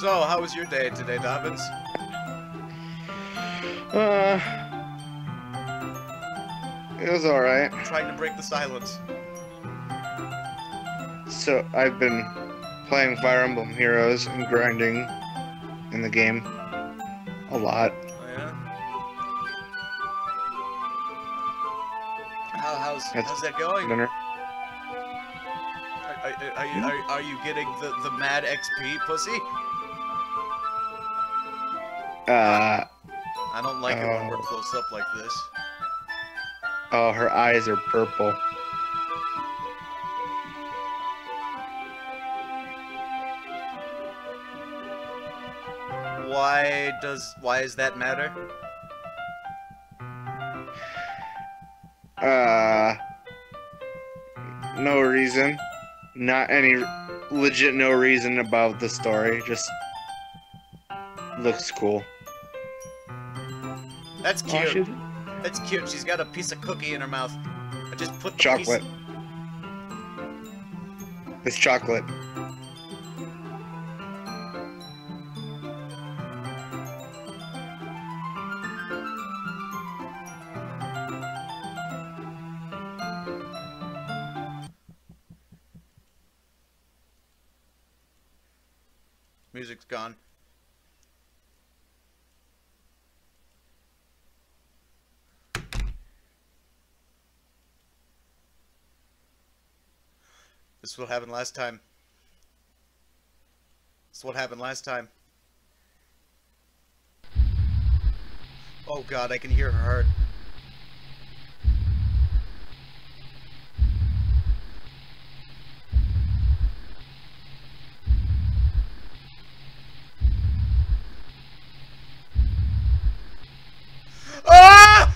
So, how was your day today, Dobbins? Uh, it was alright. Trying to break the silence. So, I've been playing Fire Emblem Heroes and grinding in the game a lot. Oh yeah. How, how's That's how's that going? Dinner. Are, are, are you are, are you getting the the mad XP pussy? Uh, I don't like it when we're Oh. close up like this. oh, her eyes are purple. Why does why does that matter? Uh, no reason. Not any legit no reason about the story. Just looks cool. That's cute. shit. That's cute. She's got a piece of cookie in her mouth. I just put the Chocolate. Piece... It's chocolate. This is what happened last time. This is what happened last time. Oh god, I can hear her heart. Ah!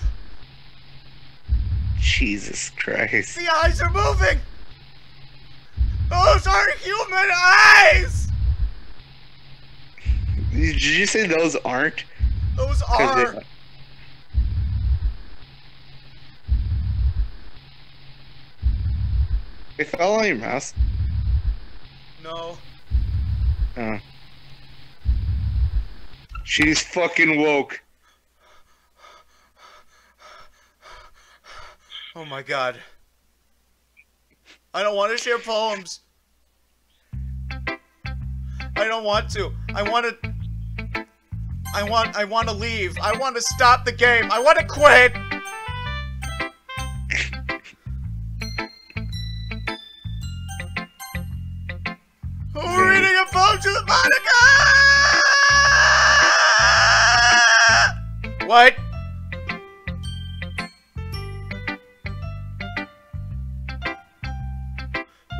Jesus Christ. The eyes are moving! Are human eyes! Did you say those aren't? Those are. they- They fell on your mouse. No. Oh. She's fucking woke. Oh my god. I don't want to share poems. I don't want to. I want to. I want. I want to leave. I want to stop the game. I want to quit. We're reading a to Monika. What?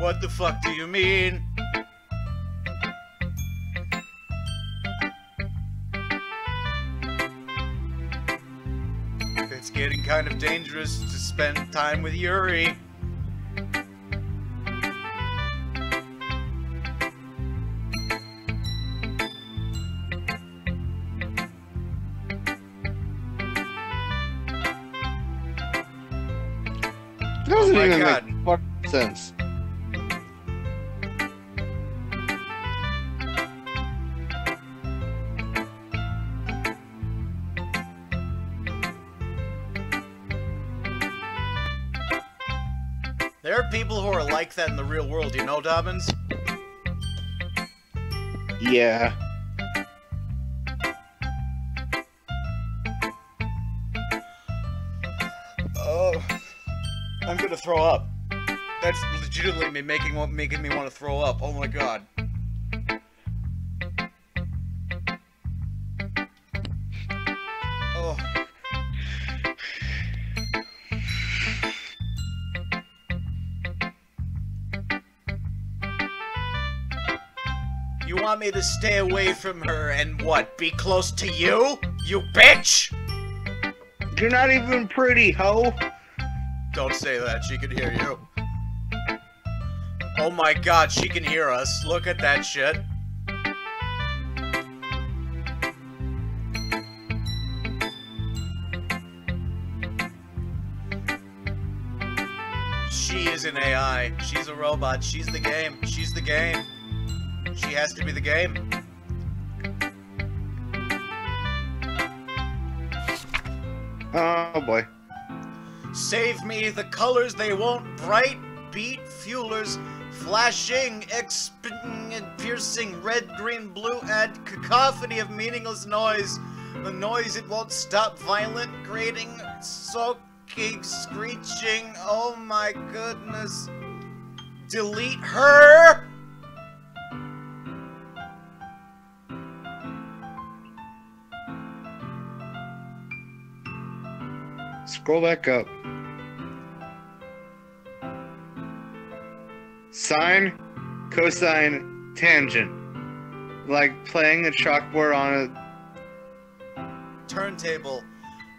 What the fuck do you mean? Kind of dangerous to spend time with Yuri. That doesn't oh my even God. make fucking sense. Like that in the real world, you know, Dobbins? Yeah. Oh, I'm gonna throw up. That's legitimately making making me want to throw up. Oh my god. Want me to stay away from her and what? Be close to you? You bitch! You're not even pretty, ho. Don't say that, she can hear you. Oh my god, she can hear us. Look at that shit. She is an AI. She's a robot. She's the game. She's the game. She has to be the game. Oh boy. Save me the colors they won't bright beat fuelers. Flashing exping and piercing red green blue add cacophony of meaningless noise. The noise it won't stop violent grating soaking screeching. Oh my goodness. Delete her Scroll back up. Sine, cosine, tangent. Like playing a chalkboard on a turntable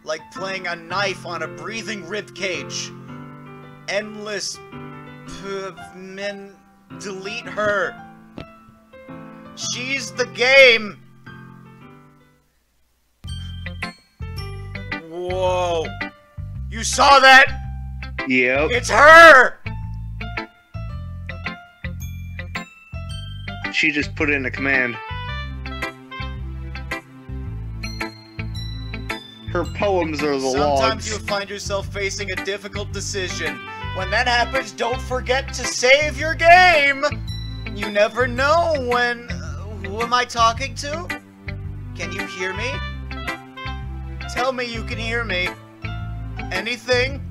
like playing a knife on a breathing rib cage endless men delete her. She's the game. Whoa. You saw that? Yep. It's her! She just put in a command. Her poems are the Sometimes logs. you find yourself facing a difficult decision. When that happens, don't forget to save your game! You never know when. Who am I talking to? Can you hear me? Tell me you can hear me. Anything?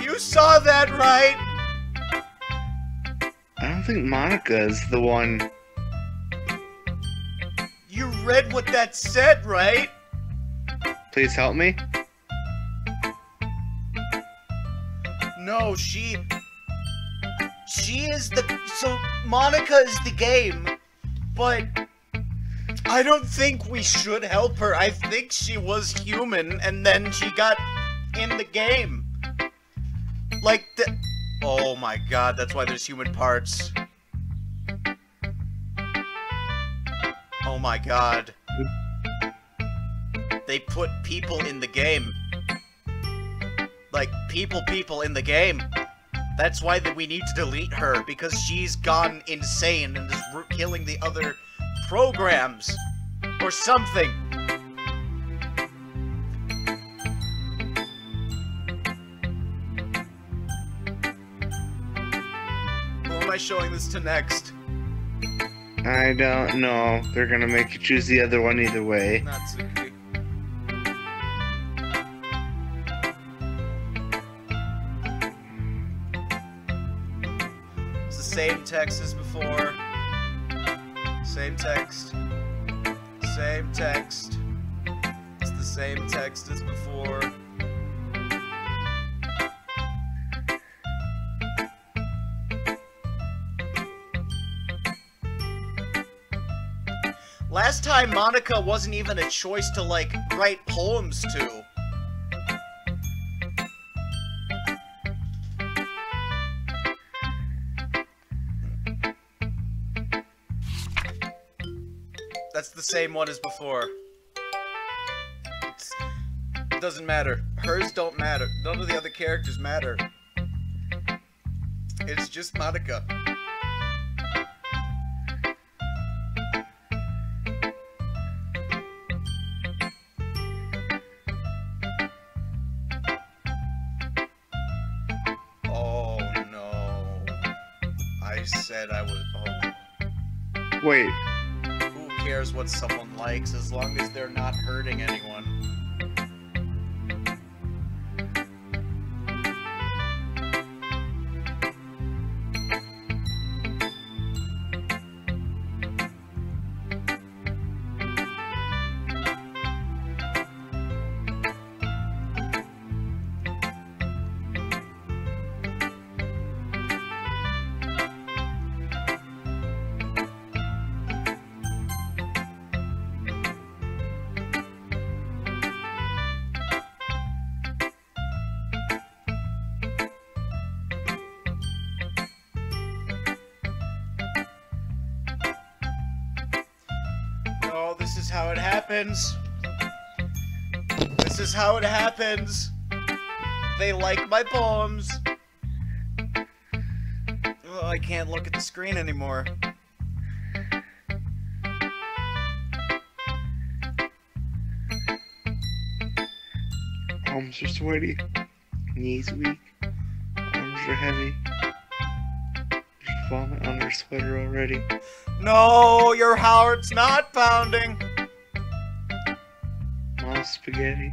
You saw that right? I don't think Monika is the one. You read what that said, right? Please help me. No, she. She is the. So, Monika is the game, but. I don't think we should help her. I think she was human and then she got in the game. Like the. Oh my god, that's why there's human parts. Oh my god. They put people in the game like people people in the game. That's why that we need to delete her because she's gone insane and is killing the other programs or something. Who am I showing this to next? I don't know. They're gonna make you choose the other one either way. Same text as before. Same text. Same text. It's the same text as before. Last time Monika wasn't even a choice to like write poems to. The same one as before. It doesn't matter. Hers don't matter. None of the other characters matter. It's just Monika. Oh no. I said I was. Oh. Wait, cares what someone likes as long as they're not hurting anyone? They like my poems. Oh, I can't look at the screen anymore. arms are sweaty, knees weak, arms are heavy. There's vomit on her sweater already. No, your heart's not pounding. Mom spaghetti.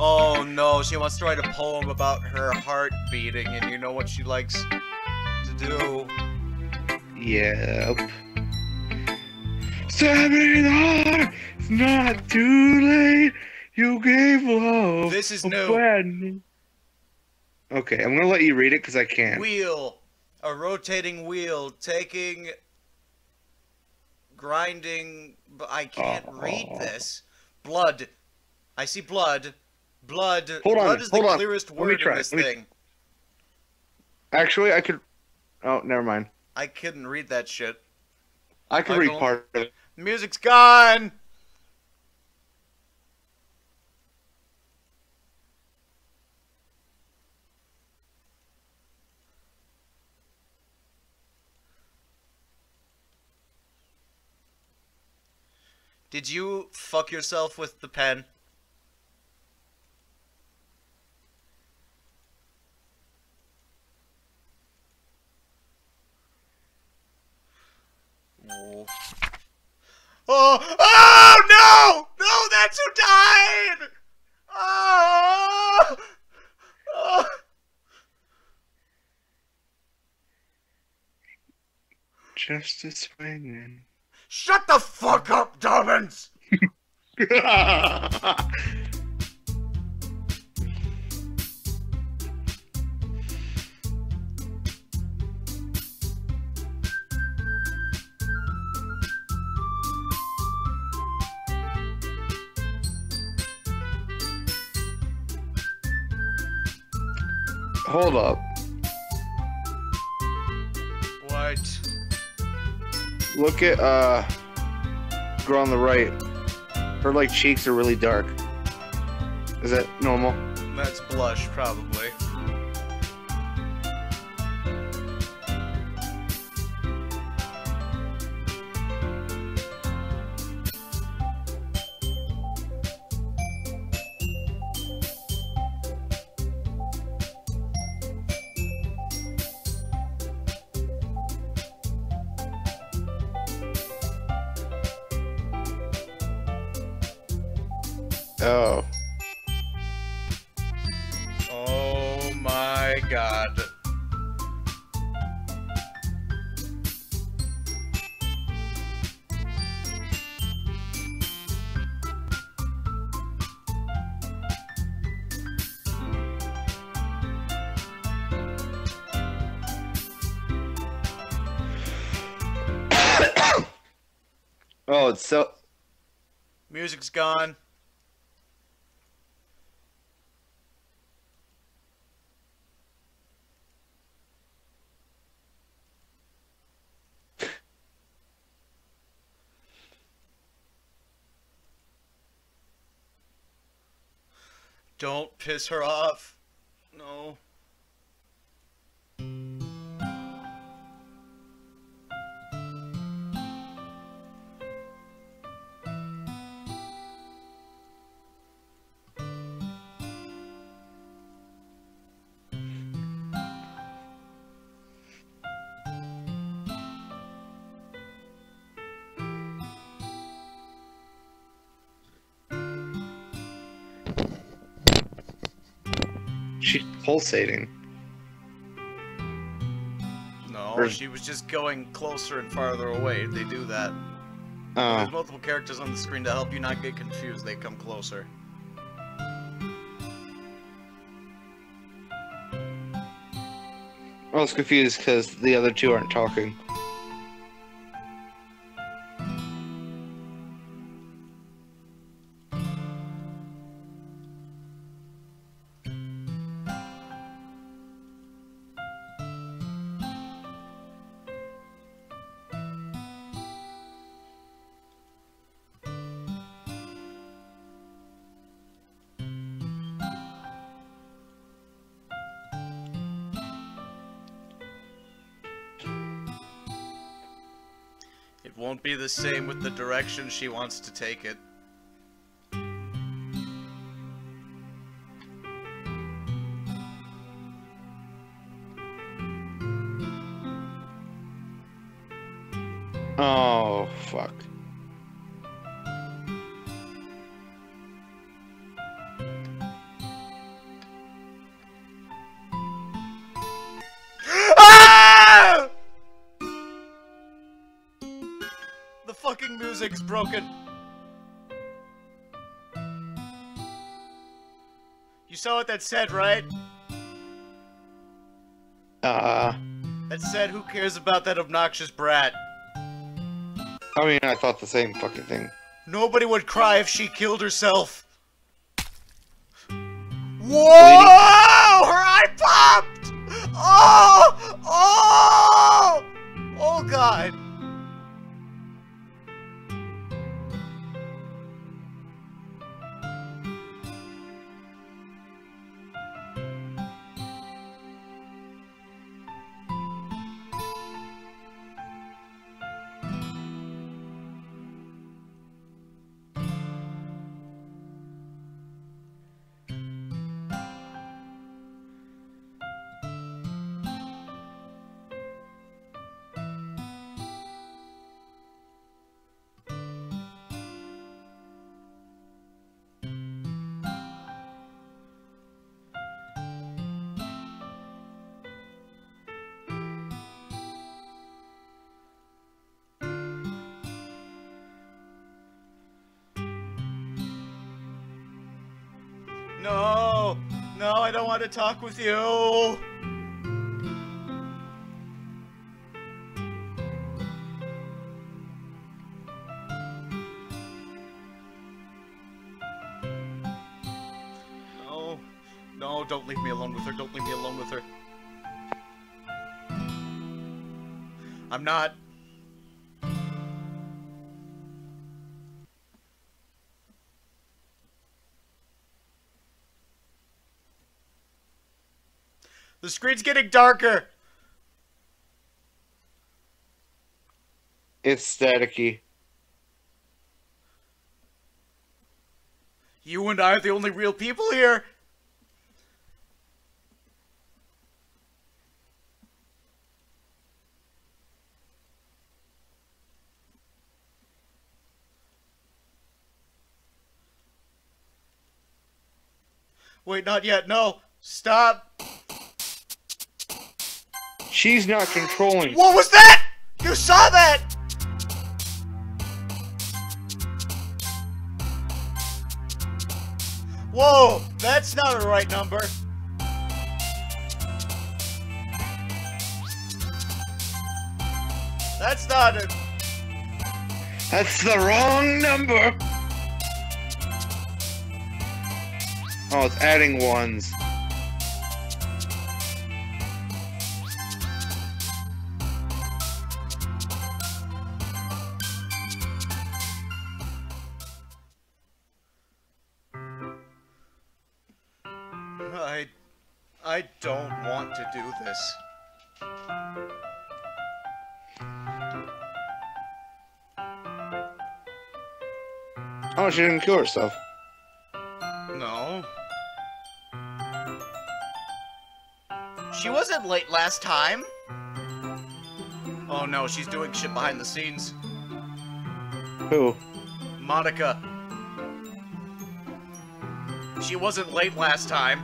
Oh no, she wants to write a poem about her heart beating, and you know what she likes to do. yep. Stab me in the heart. It's not too late. You gave love. This is new. Okay, I'm gonna let you read it because I can't. Wheel. A rotating wheel taking grinding, but I can't read Oh. this. Blood. I see blood. Blood. Hold on, blood is hold the on. clearest Let word in this me- thing. Actually, I could. Oh, never mind. I couldn't read that shit. I could I read don't- part of it. Music's gone! Did you fuck yourself with the pen? Oh. Oh, oh no! No, that's who died! Oh! oh. Just a swinging. Shut the fuck up, Dobbins! Hold up. What? Look at uh girl on the right. Her like cheeks are really dark. Is that normal? That's blush, probably. Gone. Don't piss her off. Pulsating. No, Or- she was just going closer and farther away. They do that. Oh. There's multiple characters on the screen to help you not get confused. They come closer. I was confused because the other two aren't talking. Same with the direction she wants to take it. Broken. You saw what that said, right? Uh, That said, who cares about that obnoxious brat? I mean, I thought the same fucking thing. Nobody would cry if she killed herself. Whoa! Her eye popped! Oh! Oh! No! No, I don't want to talk with you! No. No, don't leave me alone with her. Don't leave me alone with her. I'm not. Screen's getting darker. It's staticky. You and I are the only real people here. Wait, not yet. No. Stop. She's not controlling. What was that? You saw that? Whoa, that's not a right number. That's not a. That's the wrong number. Oh, it's adding ones. This. Oh, she didn't kill herself. No. She wasn't late last time. Oh no, she's doing shit behind the scenes. Who? Monika. She wasn't late last time.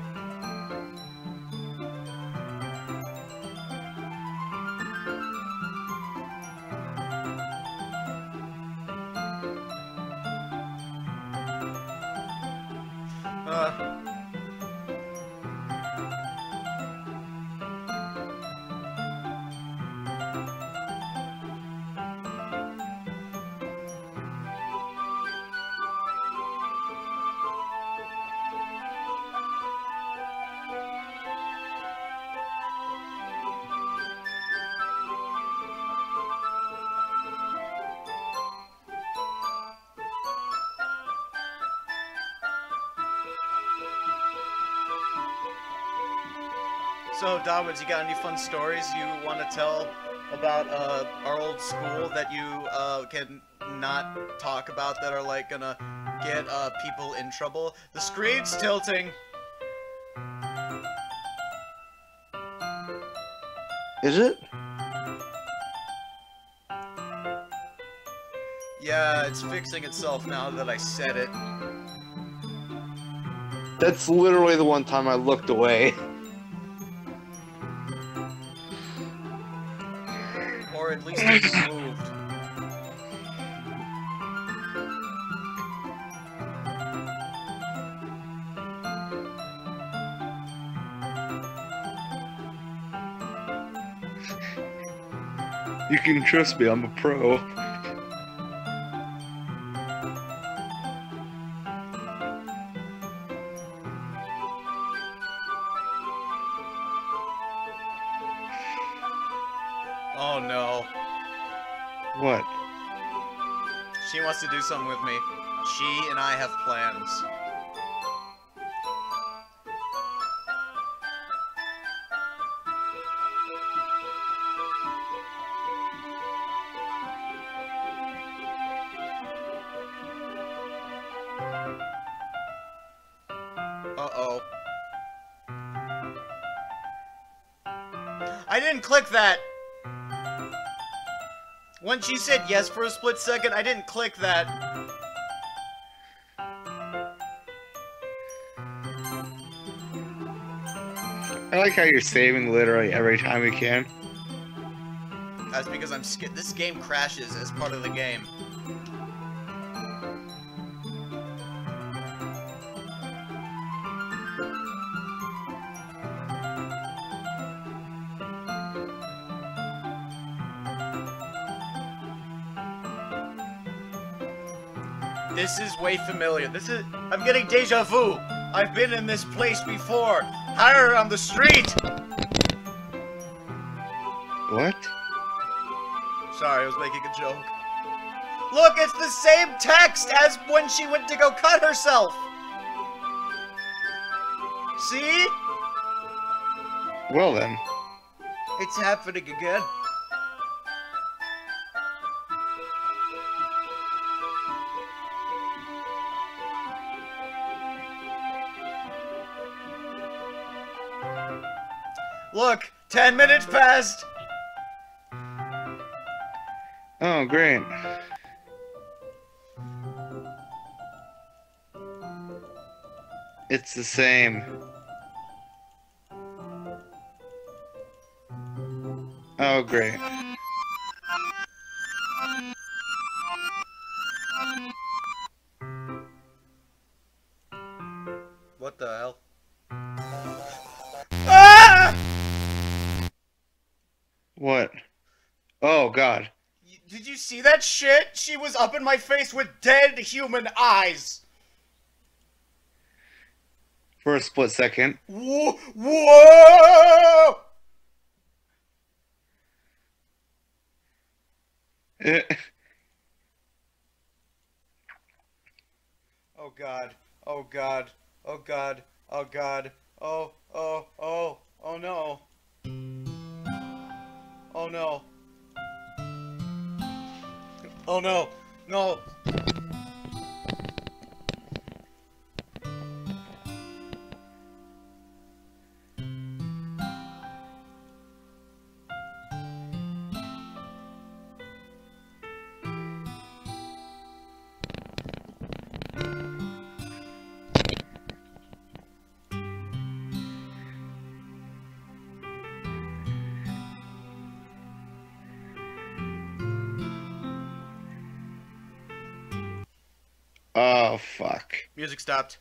So, you got any fun stories you want to tell about uh, our old school that you uh, can not talk about that are like gonna get uh, people in trouble? The screen's tilting. Is it? Yeah, it's fixing itself now that I said it. That's literally the one time I looked away. You can trust me, I'm a pro. Click that! When she said yes for a split second, I didn't click that. I like how you're saving literally every time you can. That's because I'm scared. This game crashes as part of the game. This is way familiar. This is. I'm getting deja vu. I've been in this place before. Higher on the street. What? Sorry, I was making a joke. Look, it's the same text as when she went to go cut herself. See? Well then. It's happening again. Look, 10 minutes passed. Oh, great. It's the same. Oh, great. That shit? She was up in my face with dead human eyes. For a split second. Whoa! Whoa! Oh god. Oh god. Oh god. Oh god. Oh, oh, oh, oh no. Oh no. Oh no. No. Stopped.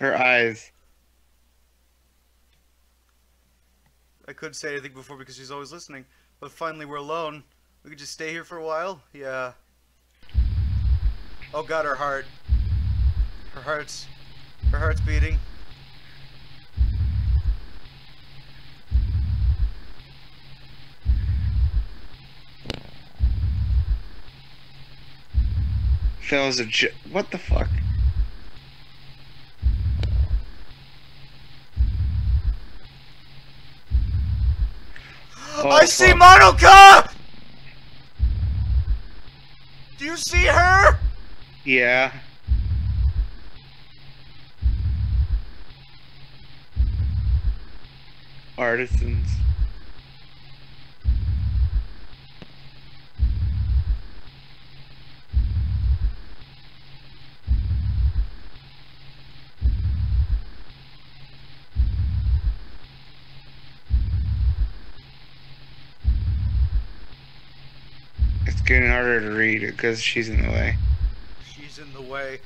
Her eyes. I couldn't say anything before because she's always listening. But finally, we're alone. We could just stay here for a while. Yeah. Oh God, her heart. Her heart's. Her heart's beating. That was a j- What the fuck? Oh, I see fuck. Maruka! Do you see her? Yeah. Artisans. Harder to read because she's in the way. She's in the way.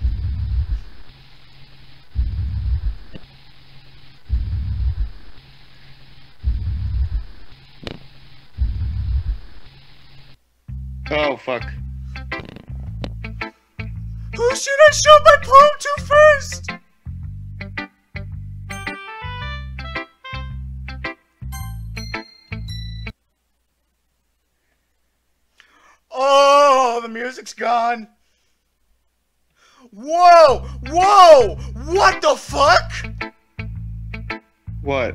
Oh fuck. Who should I show my poem to first? Music's gone. Whoa! Whoa! What the fuck? What?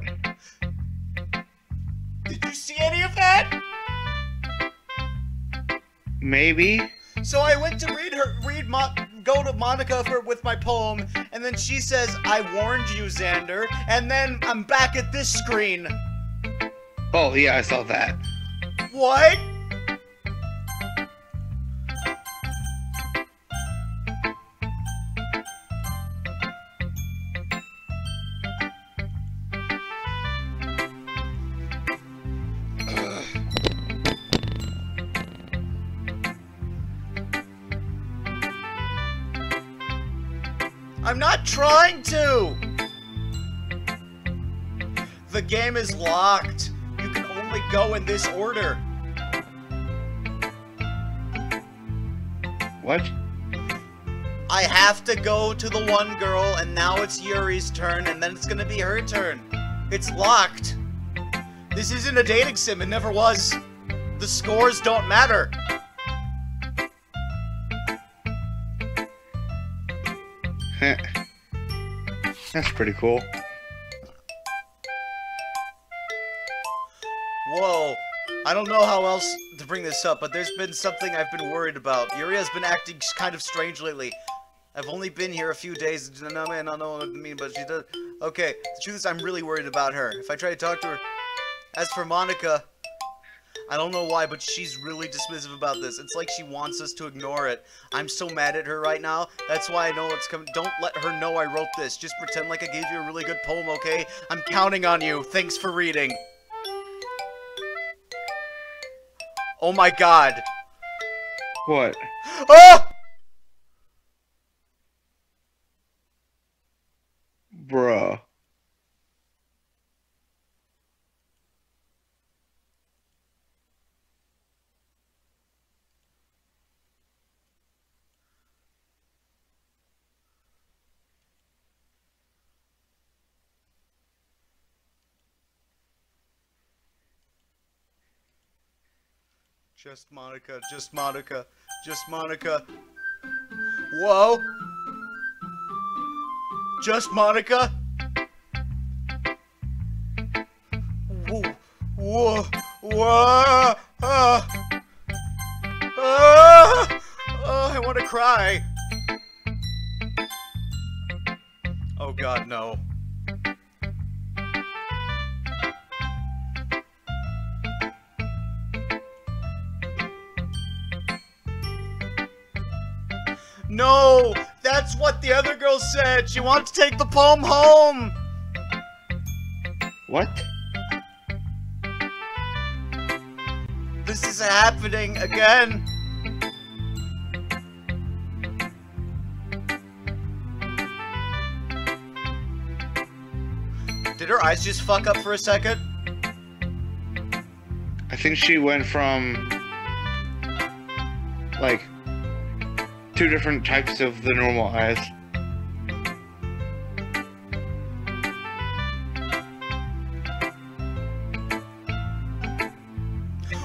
Did you see any of that? Maybe? So I went to read her, read, Mo- go to Monika for, with my poem, and then she says, "I warned you, Xander," and then I'm back at this screen. Oh, yeah, I saw that. What? Game is locked. You can only go in this order. What? I have to go to the one girl, and now it's Yuri's turn, and then it's gonna be her turn. It's locked. This isn't a dating sim, it never was. The scores don't matter. That's pretty cool. Don't know how else to bring this up, but there's been something I've been worried about. Yuri's been acting kind of strange lately. I've only been here a few days. No, man, I don't know what I mean, but she does. Okay, the truth is, I'm really worried about her. If I try to talk to her. As for Monika, I don't know why, but she's really dismissive about this. It's like she wants us to ignore it. I'm so mad at her right now. That's why I know it's coming. Don't let her know I wrote this. Just pretend like I gave you a really good poem, okay? I'm counting on you. Thanks for reading. Oh my god. What? Ah! Bruh. Just Monika, just Monika, just Monika. Whoa! Just Monika? Whoa! Whoa! Whoa! Ah! Ah! Oh, I want to cry. Oh god, no. No! That's what the other girl said! She wants to take the poem home! What? This is happening again! Did her eyes just fuck up for a second? I think she went from like two different types of the normal eyes.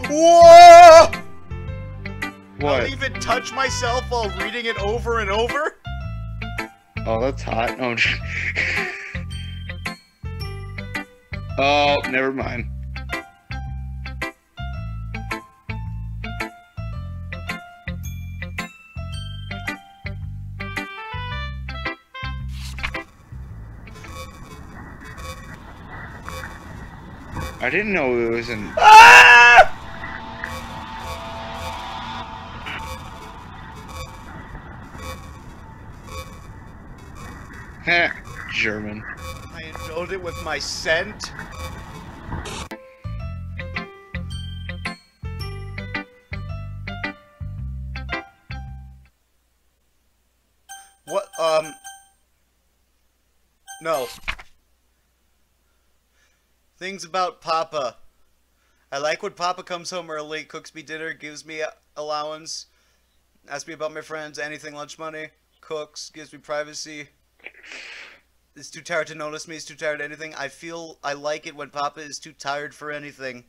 Whoa! What? I'll even touch myself while reading it over and over? Oh, that's hot. Oh, oh never mind. I didn't know it was in. Ah! German. I indulged it with my scent. What, um... No. Things about Papa. I like when Papa comes home early, cooks me dinner, gives me allowance, asks me about my friends, anything lunch money. cooks, gives me privacy. Is too tired to notice me, is too tired to anything. I feel I like it when Papa is too tired for anything.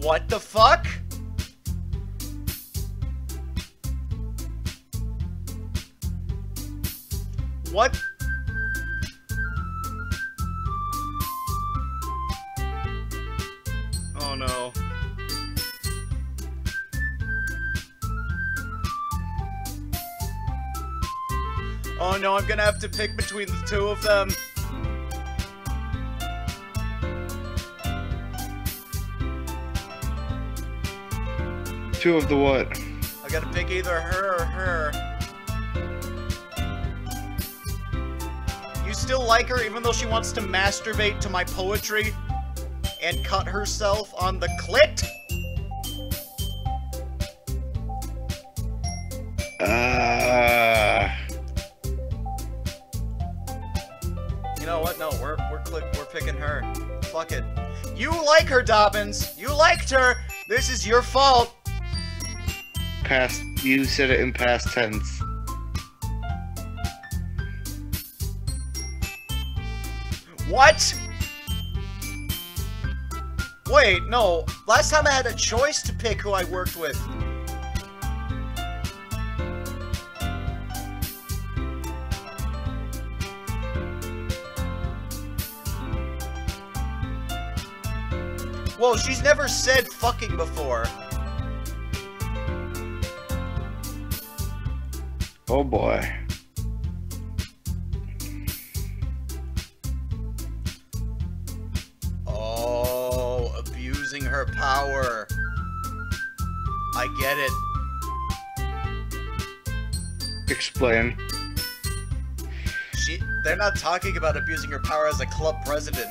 What the fuck? What? No, I'm gonna have to pick between the two of them. Two of the what? I gotta pick either her or her. You still like her even though she wants to masturbate to my poetry and cut herself on the clit? Dobbins. You liked her. This is your fault. past. You said it in past tense. What? Wait, no. Last time I had a choice to pick who I worked with. Whoa, she's never said fucking before. Oh boy. Oh, abusing her power. I get it. Explain. She they're not talking about abusing her power as a club president.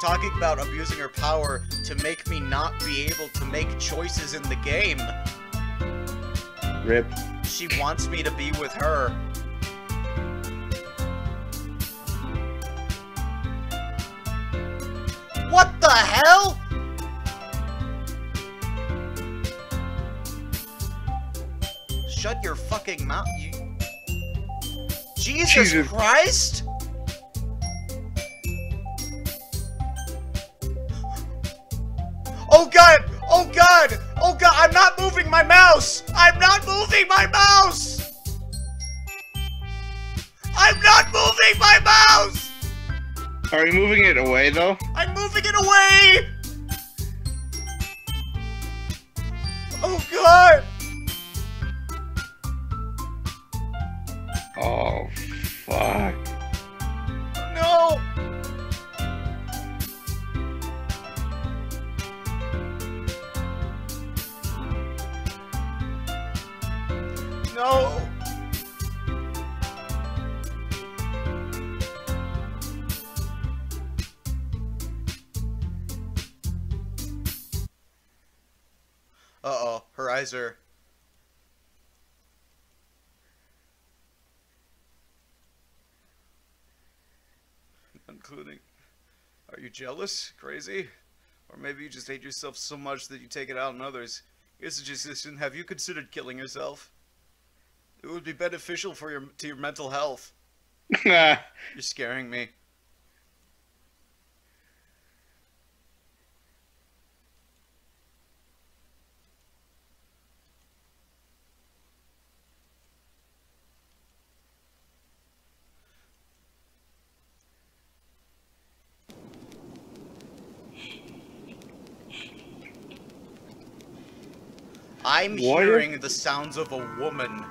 Talking about abusing her power to make me not be able to make choices in the game. Rip. She wants me to be with her. What the hell? Shut your fucking mouth, you... Jesus, Jesus. Christ! Moving my mouse! I'm not moving my mouse! I'm not moving my mouse! Are you moving it away though? I'm moving it away! Oh god! Oh, fuck. Uh-oh, her eyes are... Including... Are you jealous? Crazy? Or maybe you just hate yourself so much that you take it out on others. Here's a suggestion. Have you considered killing yourself? It would be beneficial for your to your mental health. You're scaring me. I'm hearing the sounds of a woman.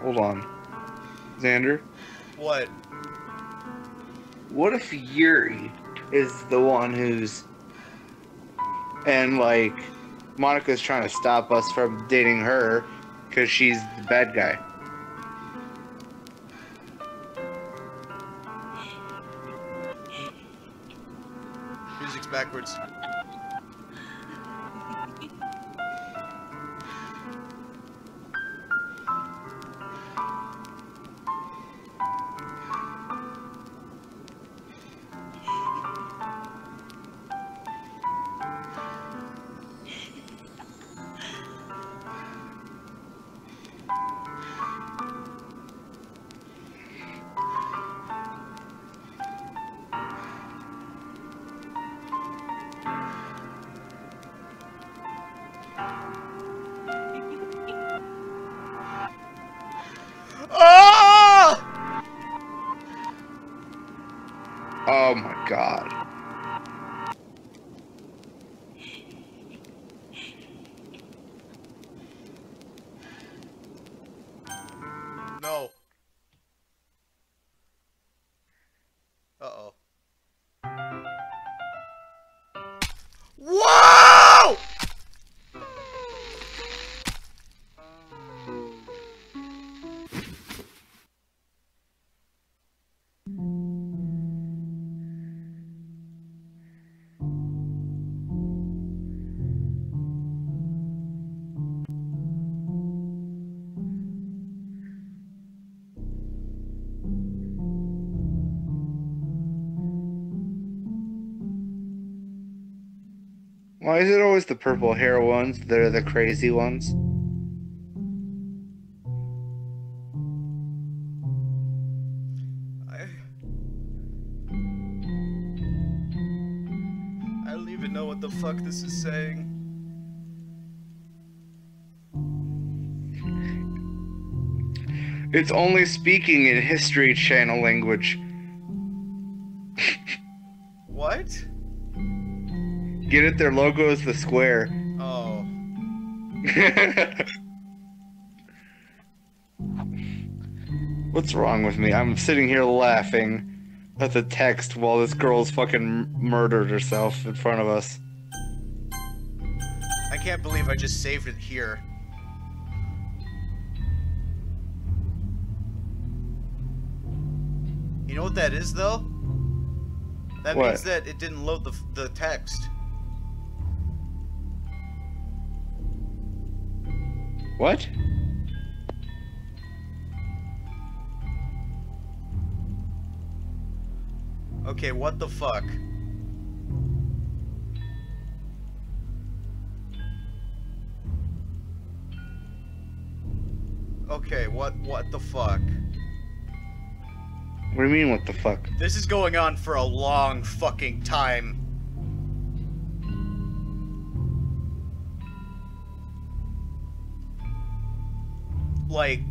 Hold on. Xander, What? what if Yuri is the one who's. And, like, Monika's trying to stop us from dating her because she's the bad guy? Music's backwards. Why is it always the purple hair ones that are the crazy ones? I... I don't even know what the fuck this is saying. It's only speaking in History Channel language. What? Get it? Their logo is the square. Oh. What's wrong with me? I'm sitting here laughing at the text while this girl's fucking murdered herself in front of us. I can't believe I just saved it here. You know what that is, though? That What? means that it didn't load the, the text. What? Okay, what the fuck? Okay, what what the fuck? What do you mean, what the fuck? This is going on for a long fucking time. Like,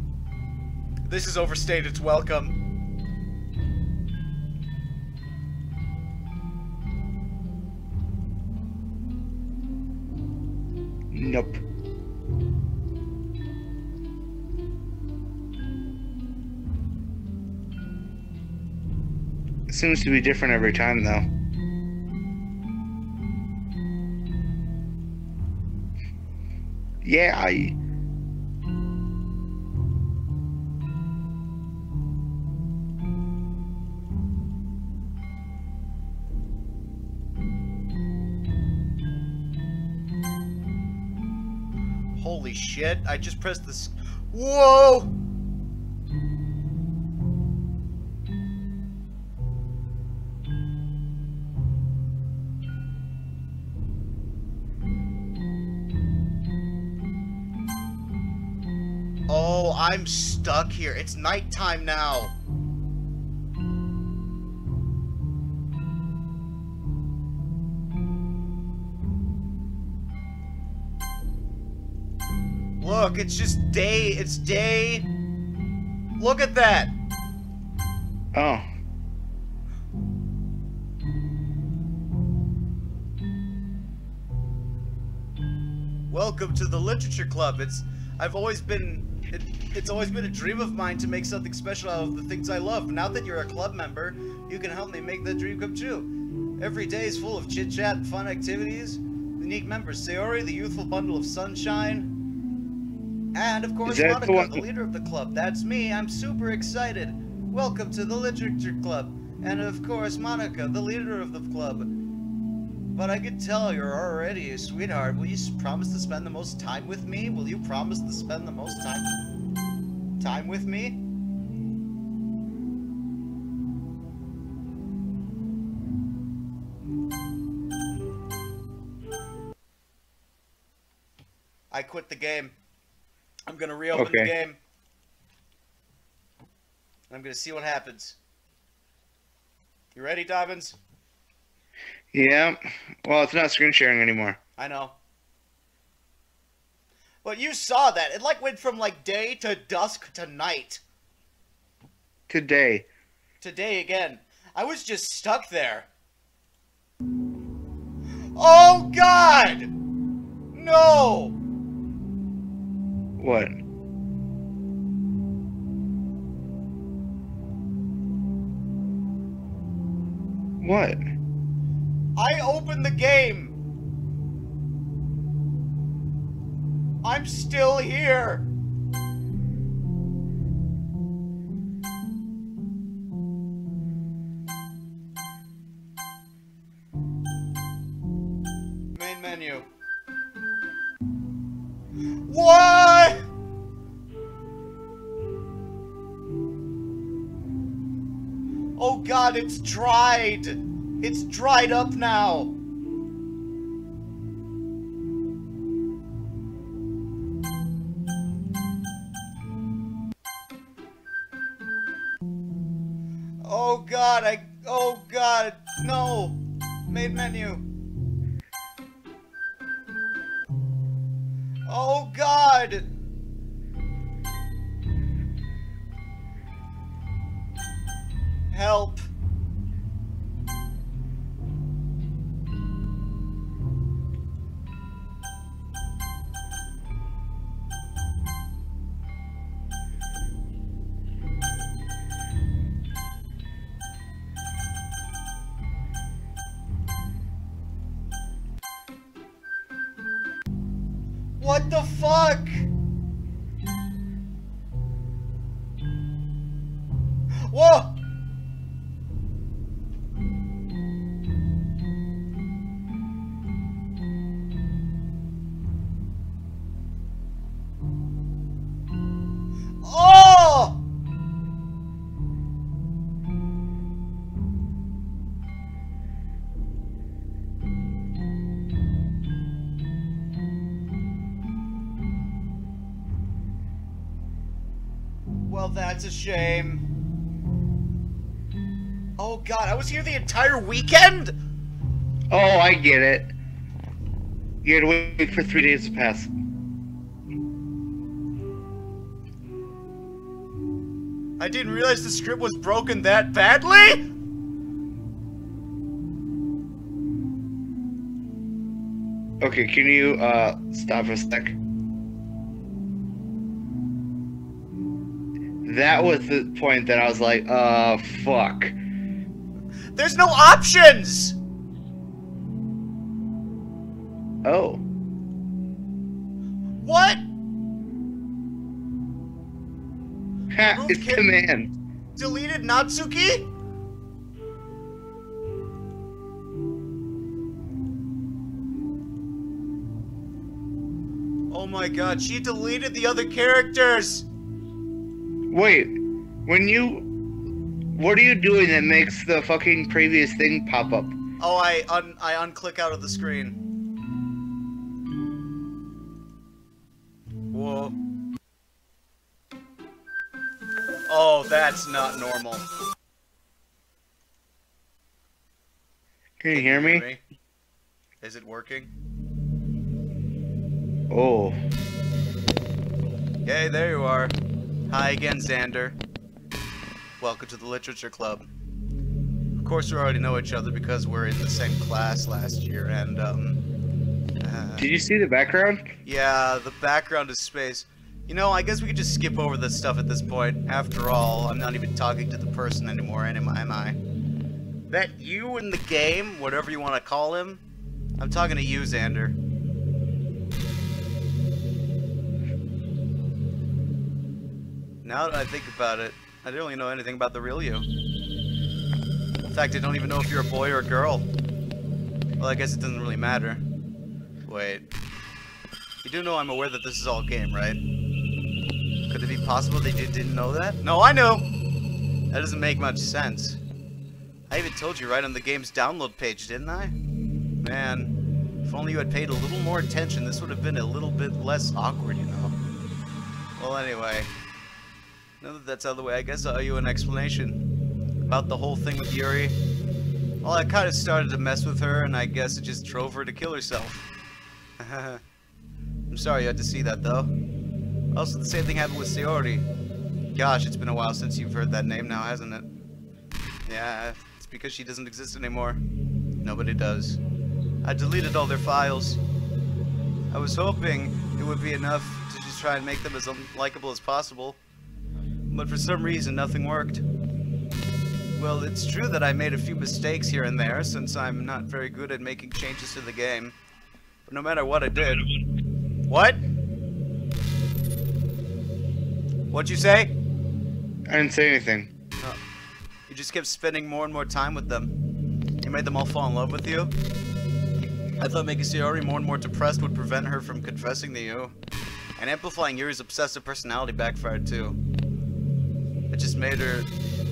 this is overstayed its welcome. Nope. Seems to be different every time, though. Yeah, I. Shit, I just pressed this. Whoa! Oh, I'm stuck here. It's nighttime now. Look, it's just day. It's day. Look at that. Oh. Welcome to the Literature Club. It's I've always been it, it's always been a dream of mine to make something special out of the things I love. Now that you're a club member, you can help me make that dream come true. Every day is full of chit chat and fun activities. Unique members Sayori, the youthful bundle of sunshine, and of course Monika, the leader of the club. That's me. I'm super excited. Welcome to the Literature Club, and of course Monika, the leader of the club. But I can tell you're already a sweetheart. Will you promise to spend the most time with me? Will you promise to spend the most time time with me? I quit the game. I'm gonna reopen the game. I'm gonna see what happens. You ready, Dobbins? Yeah. Well, it's not screen sharing anymore. I know. But you saw that. It like went from like day to dusk to night. Today. Today again. I was just stuck there. Oh god! No! What? What? I opened the game. I'm still here. Main menu. What? god, it's dried! It's dried up now! Oh god, I... Oh god, no! Main menu. Shame. Oh god, I was here the entire weekend? Oh, I get it. You had to wait for three days to pass. I didn't realize the script was broken that badly? Okay, can you uh stop for a sec? That was the point that I was like, uh, fuck. There's no options! Oh. What? Ha, it's command. Deleted Natsuki? Oh my god, she deleted the other characters! Wait, when you. What are you doing that makes the fucking previous thing pop up? Oh, I un I unclick out of the screen. Whoa. Oh, that's not normal. Can you hear me? Is it working? Oh. Hey, there you are. Hi again, Xander. Welcome to the Literature Club. Of course, we already know each other because we're in the same class last year, and, um... uh, Did you see the background? yeah, the background is space. You know, I guess we could just skip over this stuff at this point. After all, I'm not even talking to the person anymore, am I? Am I? That you in the game, whatever you want to call him, I'm talking to you, Xander. Now that I think about it, I don't really know anything about the real you. In fact, I don't even know if you're a boy or a girl. Well, I guess it doesn't really matter. Wait. You do know I'm aware that this is all game, right? Could it be possible they did, didn't know that? No, I knew! That doesn't make much sense. I even told you right on the game's download page, didn't I? Man, if only you had paid a little more attention, this would have been a little bit less awkward, you know? Well, anyway. Now that that's out of the way, I guess I owe you an explanation. About the whole thing with Yuri. Well, I kind of started to mess with her, and I guess it just drove her to kill herself. I'm sorry you had to see that, though. Also, the same thing happened with Sayori. Gosh, it's been a while since you've heard that name now, hasn't it? Yeah, it's because she doesn't exist anymore. Nobody does. I deleted all their files. I was hoping it would be enough to just try and make them as unlikable as possible. But for some reason, nothing worked. Well, it's true that I made a few mistakes here and there, since I'm not very good at making changes to the game. But no matter what I did... What? What'd you say? I didn't say anything. Oh. You just kept spending more and more time with them. You made them all fall in love with you. I thought making Sayori more and more depressed would prevent her from confessing to you. And amplifying Yuri's obsessive personality backfired too. It just made her...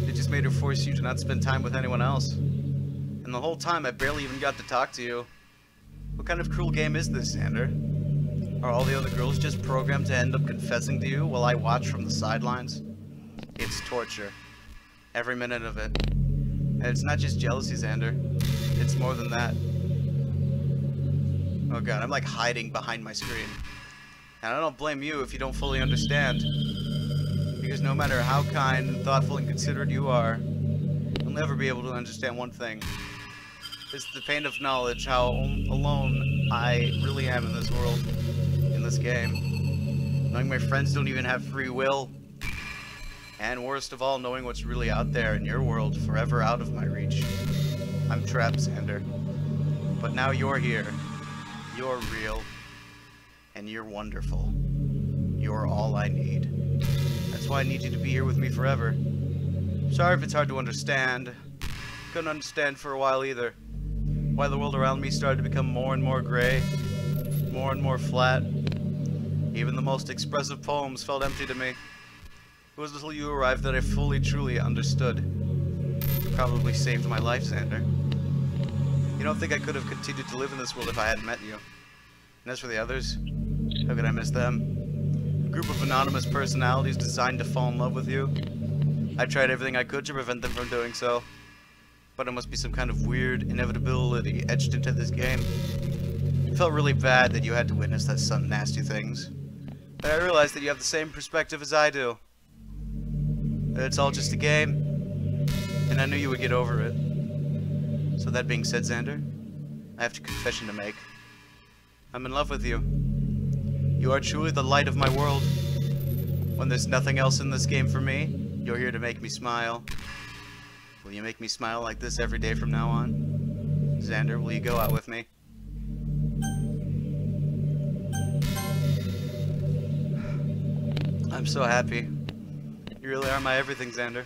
It just made her force you to not spend time with anyone else. And the whole time I barely even got to talk to you. What kind of cruel game is this, Xander? Are all the other girls just programmed to end up confessing to you while I watch from the sidelines? It's torture. Every minute of it. And it's not just jealousy, Xander. It's more than that. Oh god, I'm like hiding behind my screen. And I don't blame you if you don't fully understand. Because no matter how kind and thoughtful and considerate you are, you'll never be able to understand one thing. It's the pain of knowledge how alone I really am in this world, in this game. Knowing my friends don't even have free will. And worst of all, knowing what's really out there in your world, forever out of my reach. I'm trapped, Xander. But now you're here. You're real. And you're wonderful. You're all I need. Why I need you to be here with me forever. Sorry if it's hard to understand. Couldn't understand for a while either why the world around me started to become more and more gray, more and more flat. Even the most expressive poems felt empty to me. It was until you arrived that I fully, truly understood. You probably saved my life, Xander. You don't think I could have continued to live in this world if I hadn't met you. And as for the others, how could I miss them? Group of anonymous personalities designed to fall in love with you. I tried everything I could to prevent them from doing so but it must be some kind of weird inevitability etched into this game. It felt really bad that you had to witness that some nasty things. But I realized that you have the same perspective as I do. It's all just a game. And I knew you would get over it. So that being said, Xander, I have a confession to make. I'm in love with you. You are truly the light of my world. When there's nothing else in this game for me, you're here to make me smile. Will you make me smile like this every day from now on? Xander, will you go out with me? I'm so happy. You really are my everything, Xander.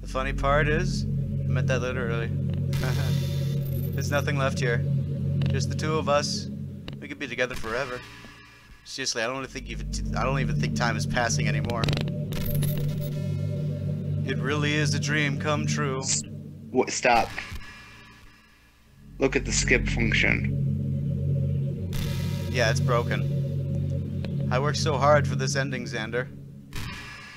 The funny part is, I meant that literally. There's nothing left here. Just the two of us. We could be together forever. Seriously, I don't even think even I don't even think time is passing anymore. It really is a dream come true. What? Stop. Look at the skip function. Yeah, it's broken. I worked so hard for this ending, Xander.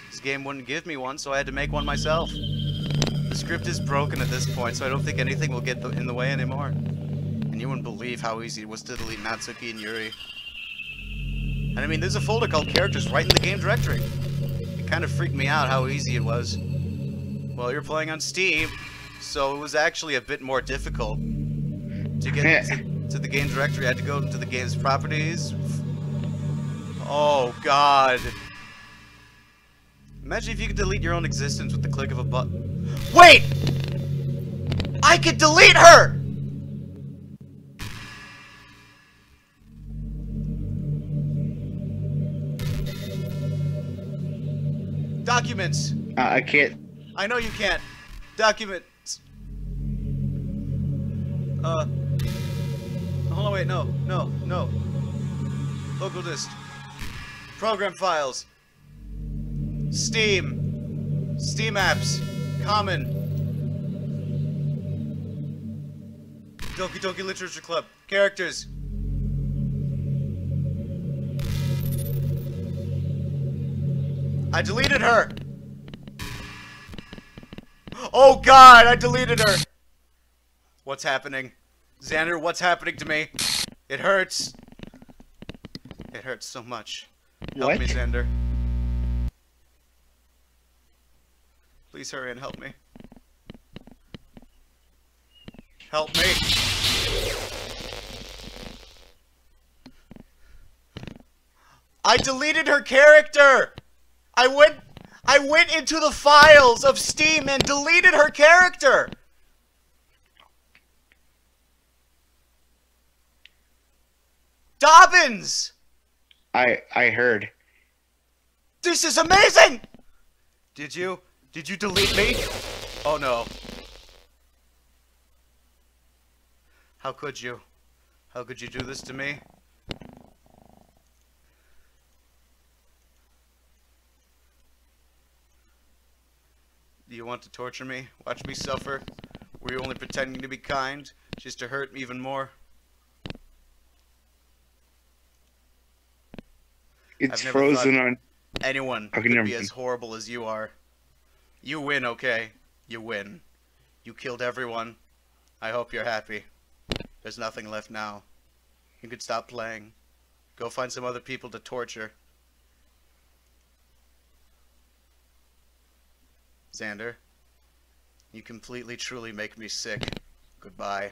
This game wouldn't give me one, so I had to make one myself. The script is broken at this point, so I don't think anything will get in the way anymore. And you wouldn't believe how easy it was to delete Natsuki and Yuri. And I mean, there's a folder called Characters right in the game directory. It kind of freaked me out how easy it was. Well, you're playing on Steam, so it was actually a bit more difficult to get to, to, the game directory. I had to go into the game's properties. Oh, God. Imagine if you could delete your own existence with the click of a button. Wait! I could delete her! Documents. Uh, I can't I know you can't. Documents. Uh. Hold on, wait, no, no, no. Local disk. Program files. Steam. Steam apps. Common. Doki Doki Literature Club. Characters. I deleted her! Oh god, I deleted her! What's happening? Xander, what's happening to me? It hurts. It hurts so much. Help what? me, Xander. Please hurry and help me. Help me! I deleted her character! I went I went into the files of Steam and deleted her character. Dobbins! I I heard. This is amazing! Did you? Did you delete me? Oh no. How could you? How could you do this to me? Do you want to torture me? Watch me suffer? Were you only pretending to be kind, just to hurt me even more? It's frozen on. Anyone could be as horrible as you are. You win, okay? You win. You killed everyone. I hope you're happy. There's nothing left now. You can stop playing. Go find some other people to torture. Xander, you completely truly make me sick. Goodbye.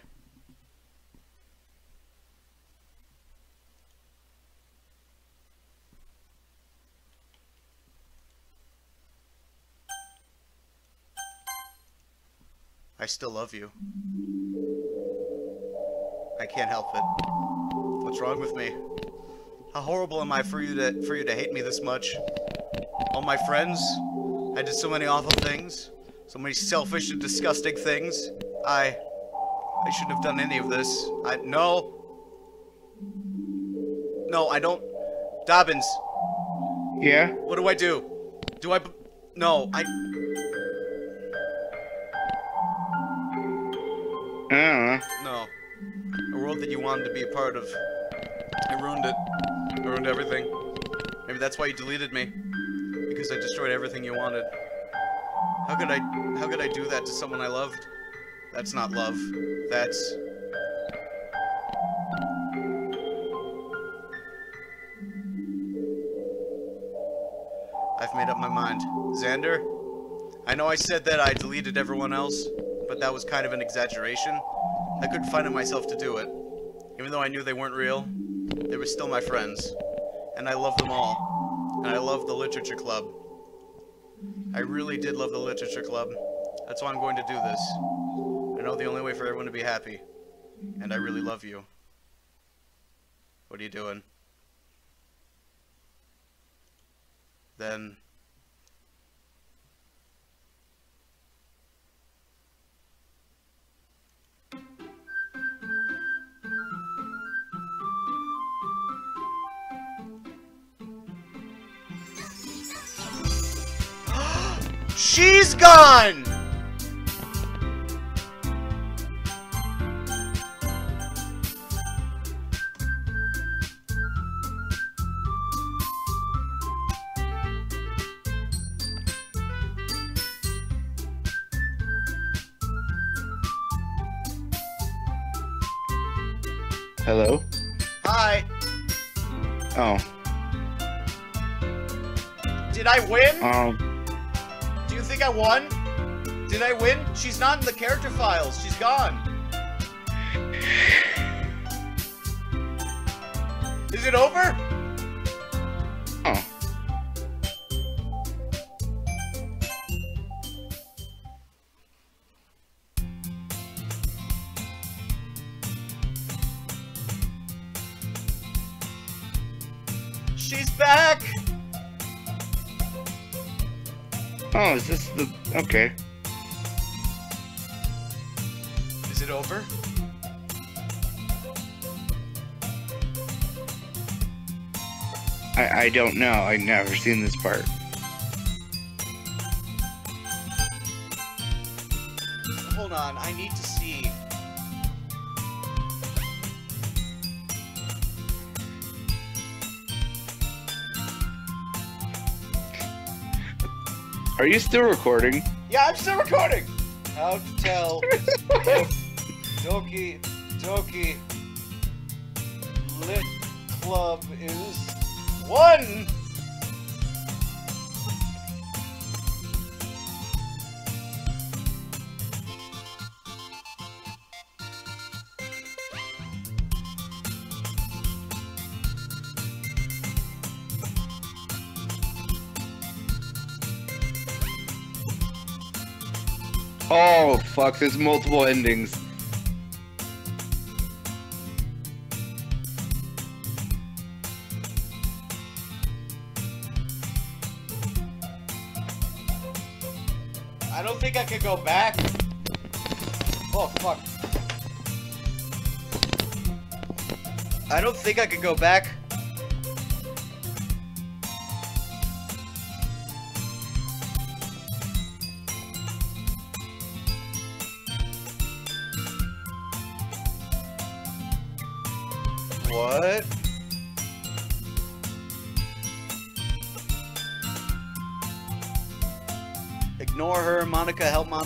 I still love you. I can't help it. What's wrong with me? How horrible am I for you to for you to hate me this much? All my friends, I did so many awful things, so many selfish and disgusting things. I I shouldn't have done any of this. I no. No, I don't. Dobbins, Yeah? what do I do? Do I, No, I. I don't know. No. A world that you wanted to be a part of. I ruined it. I ruined everything. Maybe that's why you deleted me. Because I destroyed everything you wanted. How could I how could I do that to someone I loved? That's not love. That's I've made up my mind. Xander, I know I said that I deleted everyone else, but that was kind of an exaggeration. I couldn't find it myself to do it. Even though I knew they weren't real, they were still my friends. And I love them all. And I love the literature club. I really did love the literature club. That's why I'm going to do this. I know the only way for everyone to be happy. And I really love you. What are you doing? Then She's gone! Hello? Hi. Oh. Did I win? Um, think I won? Did I win? She's not in the character files. She's gone. Is it over? Okay. Is it over? I, I don't know. I've never seen this part. Hold on. I need to see. Are you still recording? Yeah, I'm still recording. How to tell Doki Doki Lit Club is one. Fuck. There's multiple endings. I don't think I could go back. Oh fuck. I don't think I could go back.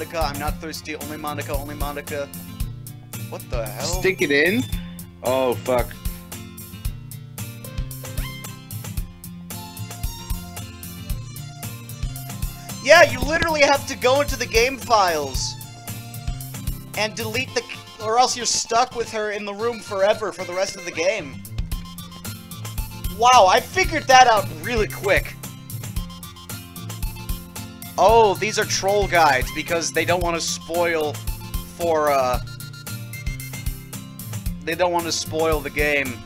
Monika. I'm not thirsty. Only Monika. Only Monika. What the hell? Stick it in? Oh, fuck. Yeah, you literally have to go into the game files and delete the, or else you're stuck with her in the room forever for the rest of the game. Wow, I figured that out really quick. Oh, these are troll guides because they don't want to spoil for, uh... They don't want to spoil the game.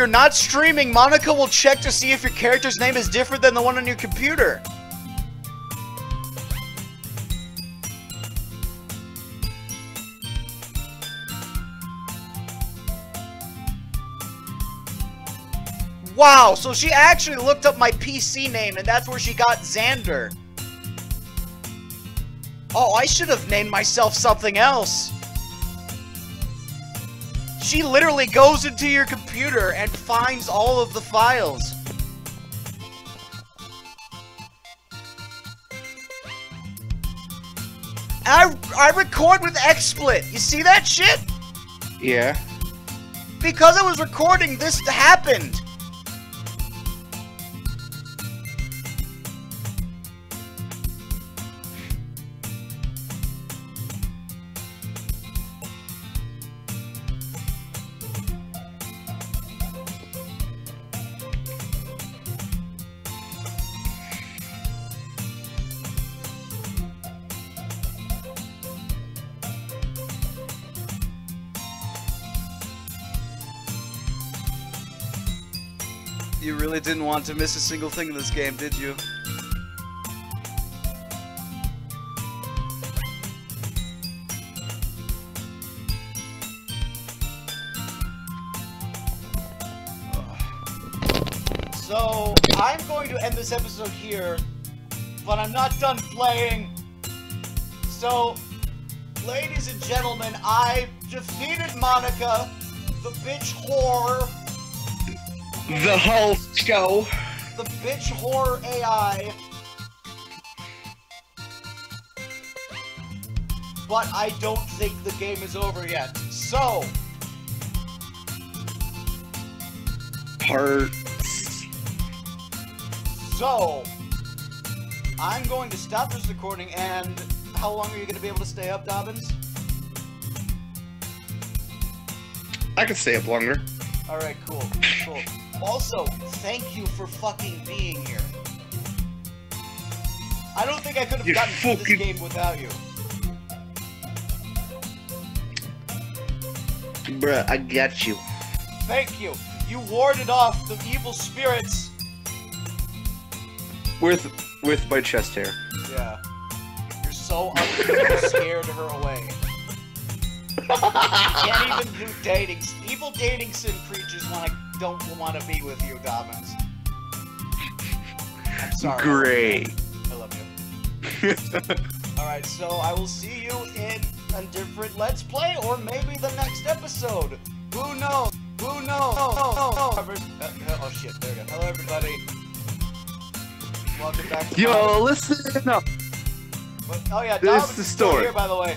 You're not streaming, Monika will check to see if your character's name is different than the one on your computer. Wow, so she actually looked up my PC name and that's where she got Xander. Oh, I should have named myself something else. She literally goes into your computer and finds all of the files. I, I record with XSplit. You see that shit? Yeah. Because I was recording, this happened. Really didn't want to miss a single thing in this game, did you? So, I'm going to end this episode here, but I'm not done playing. So, ladies and gentlemen, I defeated Monika, the bitch whore, The whole show. the bitch whore AI. But I don't think the game is over yet. So, Parts. so, I'm going to stop this recording and how long are you going to be able to stay up, Dobbins? I can stay up longer. Alright, cool, cool. Also, thank you for fucking being here. I don't think I could have You gotten through this game without you. Bruh, I got you. Thank you. You warded off the evil spirits. With with my chest hair. Yeah. You're so ugly, you scared her away. you Can't even do dating. Evil dating sim creatures want to don't want to be with you, Dobbins. I'm sorry. Great. I love you. Alright, so I will see you in a different Let's Play or maybe the next episode. Who knows? Who knows? Oh, oh shit, there we go. Hello, everybody. Welcome back to Yo, listen up. But- Oh yeah, This Dobbins is the story. here, by the way.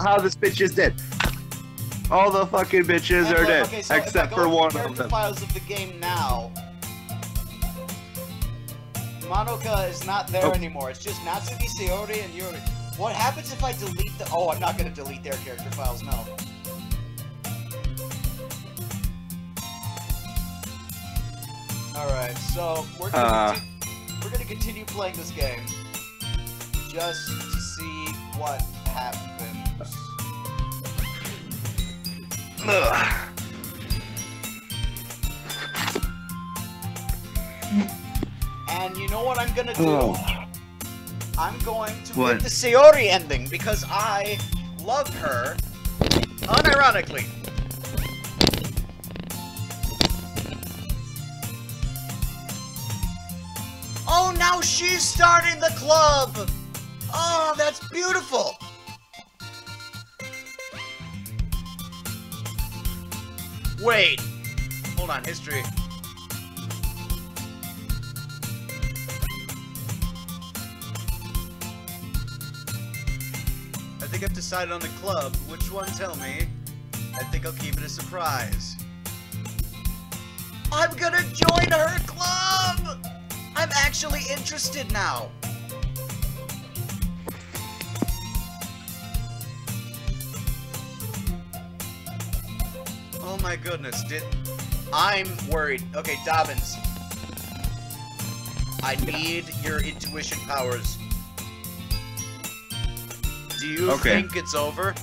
How this bitch is dead. All the fucking bitches And are dead, okay, so except for one of them. files of the game now. Monoka is not there Oh. anymore. It's just Natsuki, Sayori, and Yuri. What happens if I delete the? Oh, I'm not gonna delete their character files. No. All right, so we're gonna Uh. we're gonna continue playing this game just to see what happens. And you know what I'm gonna do? Oh. I'm going to what? the Sayori ending because I love her unironically. Oh, now she's starting the club! Oh, that's beautiful! Wait. Hold on, history. I think I've decided on the club. Which one, tell me? I think I'll keep it a surprise. I'm gonna join her club! I'm actually interested now. Oh my goodness, did... I'm worried. Okay, Dobbins. I need your intuition powers. Do you Okay. think it's over?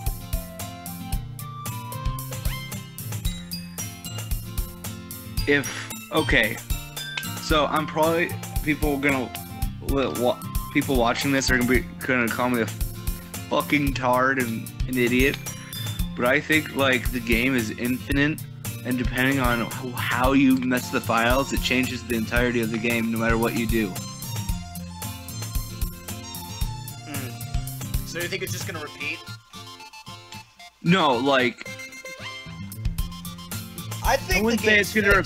if okay so i'm probably people gonna people watching this are gonna be gonna call me a fucking tard and an idiot but i think like the game is infinite and depending on how you mess the files it changes the entirety of the game no matter what you do Hmm. So you think it's just gonna repeat? no like I think the wouldn't say it's gonna-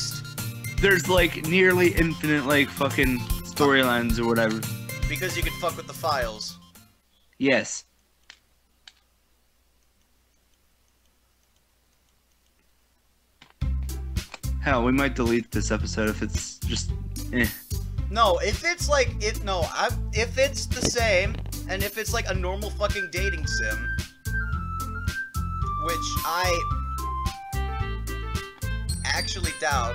there's like nearly infinite like fucking storylines or whatever because you can fuck with the files. yes Hell, we might delete this episode if it's just eh. No, if it's like if no, I if it's the same and if it's like a normal fucking dating sim, which I actually doubt.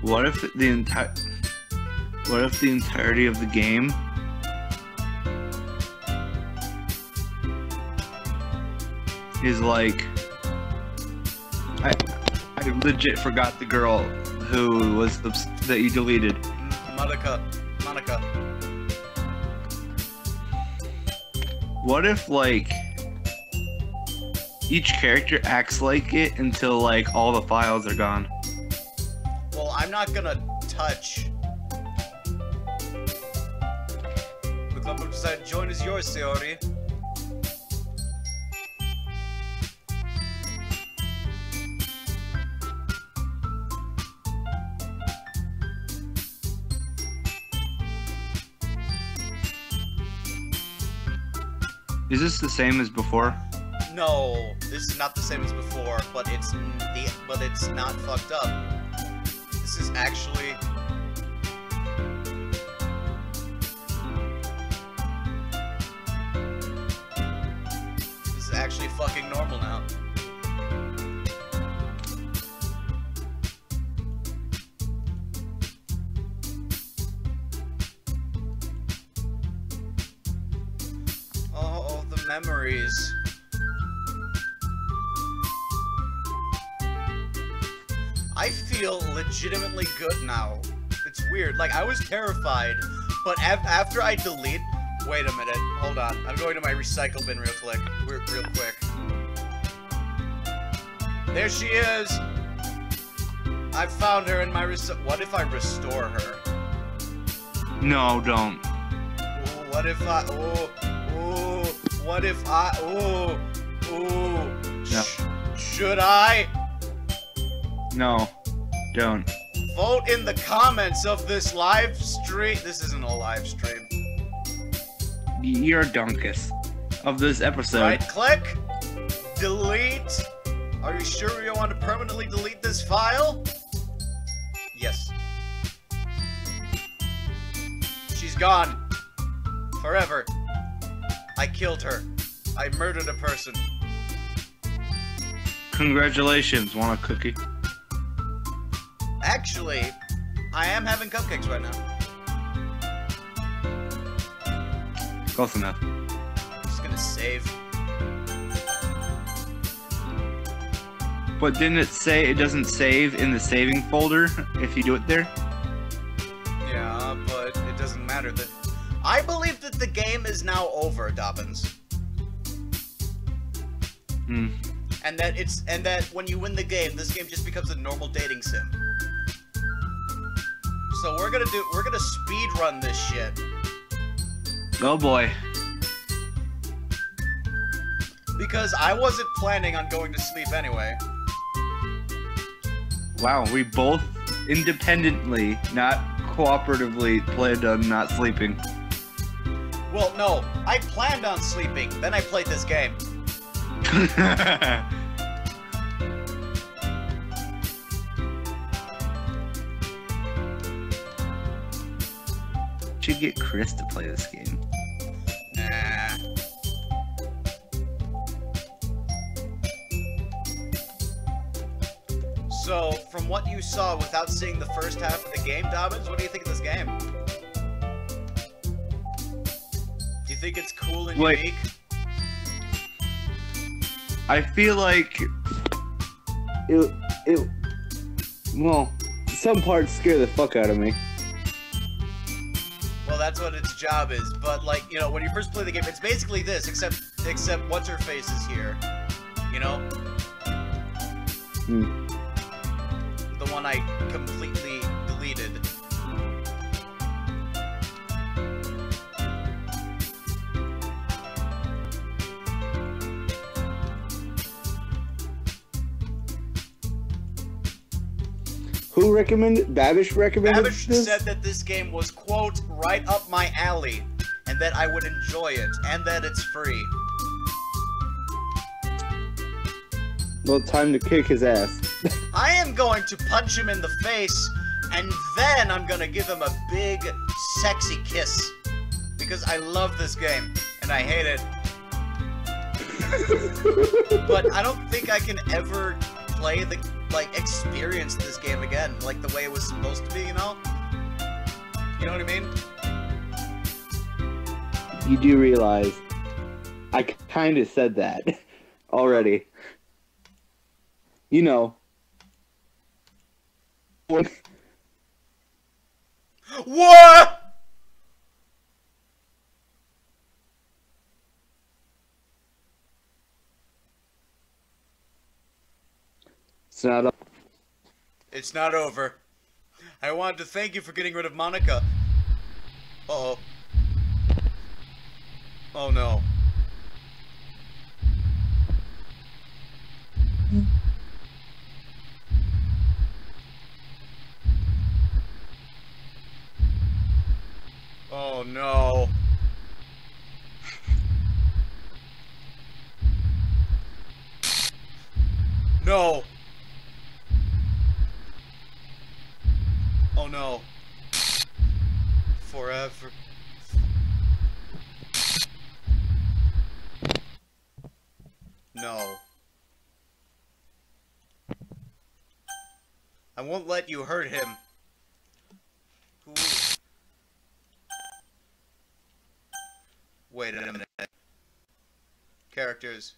What if the entire What if the entirety of the game is like I I legit forgot the girl who was the, that you deleted. Monika, Monika. What if like each character acts like it until like all the files are gone? Well, I'm not gonna touch. The club decided to join is yours, Sayori. Is this the same as before? No, this is not the same as before, but it's the but it's not fucked up. This is actually This is actually fucking normal now. Legitimately good now. It's weird. Like, I was terrified, but af- after I delete... Wait a minute. Hold on. I'm going to my recycle bin real quick. Real, real quick. There she is! I found her in my res- What if I restore her? No, don't. Ooh, what if I... Ooh, ooh, what if I... Ooh, ooh. No. Sh- should I? No, don't. Vote in the comments of this live stream. This isn't a live stream. You're Dunkus of this episode. Right click. Delete. Are you sure you want to permanently delete this file? Yes. She's gone. Forever. I killed her. I murdered a person. Congratulations. Want a cookie? Actually, I am having cupcakes right now. Close enough. I'm Just gonna save. But didn't it say it doesn't save in the saving folder if you do it there? Yeah, but it doesn't matter that. I believe that the game is now over, Dobbins. Hmm. and that it's and that when you win the game, this game just becomes a normal dating sim. So we're gonna do we're gonna speed run this shit. Oh boy. Because I wasn't planning on going to sleep anyway. Wow, we both independently, not cooperatively, planned on not sleeping. Well, no, I planned on sleeping, then I played this game. Should get Chris to play this game. Nah. So, from what you saw without seeing the first half of the game, Dobbins, what do you think of this game? Do you think it's cool and Wait. unique? I feel like it. It. Well, some parts scare the fuck out of me. That's what its job is. But like, you know, when you first play the game, it's basically this, except except what's her face is here. You know, Hmm. the one I completely Who recommended? Babish recommended Babish this. said that this game was quote right up my alley, and that I would enjoy it, and that it's free. well, time to kick his ass. I am going to punch him in the face, and then I'm gonna give him a big, sexy kiss. Because I love this game, and I hate it. but I don't think I can ever play the, like, experience this game again, like the way it was supposed to be, you know? You know what I mean? you do realize I kind of said that already. You know. What? It's not. a- It's not over. I wanted to thank you for getting rid of Monika. Uh oh. Oh no. Oh no. No. Oh no. Forever. No. I won't let you hurt him. Wait a minute. Characters.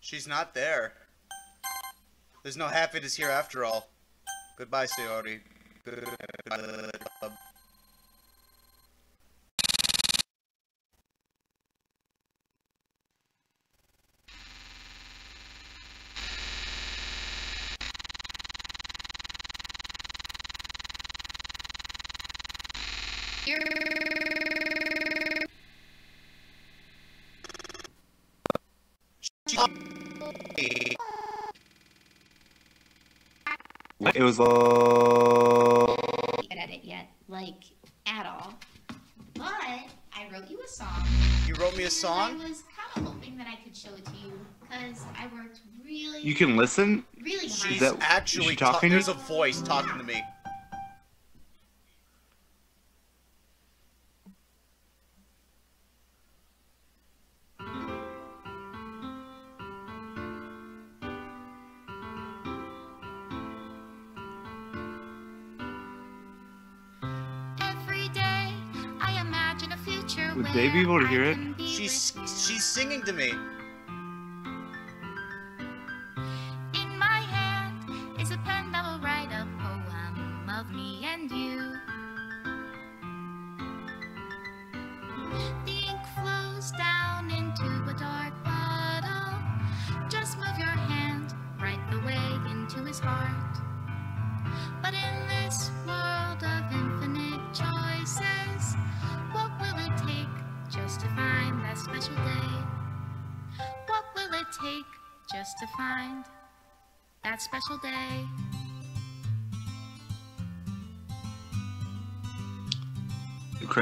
She's not there. There's no happiness here after all. Goodbye, Sayori. Goodbye. It was. Uh... good at it yet, like at all. But I wrote you a song. You wrote me a song? I was kind of hoping that I could show it to you because I worked really, You can listen. really hard. She's that- actually is she ta- talking to There's a voice talking to me. Able to hear it? She's she's singing to me.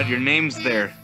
God, your name's there.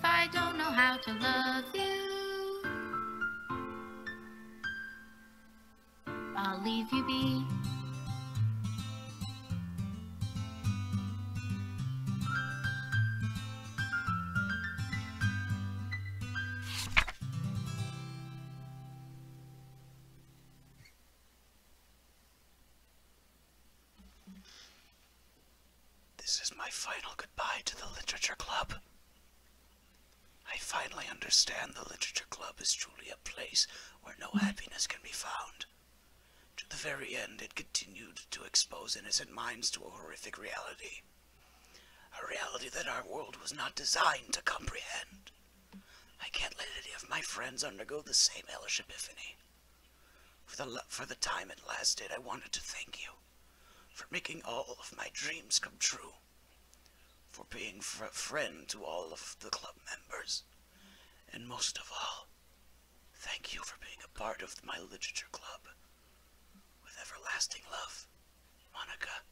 wanted to thank you for making all of my dreams come true, for being fr a friend to all of the club members, and most of all, thank you for being a part of my literature club. With everlasting love, Monika.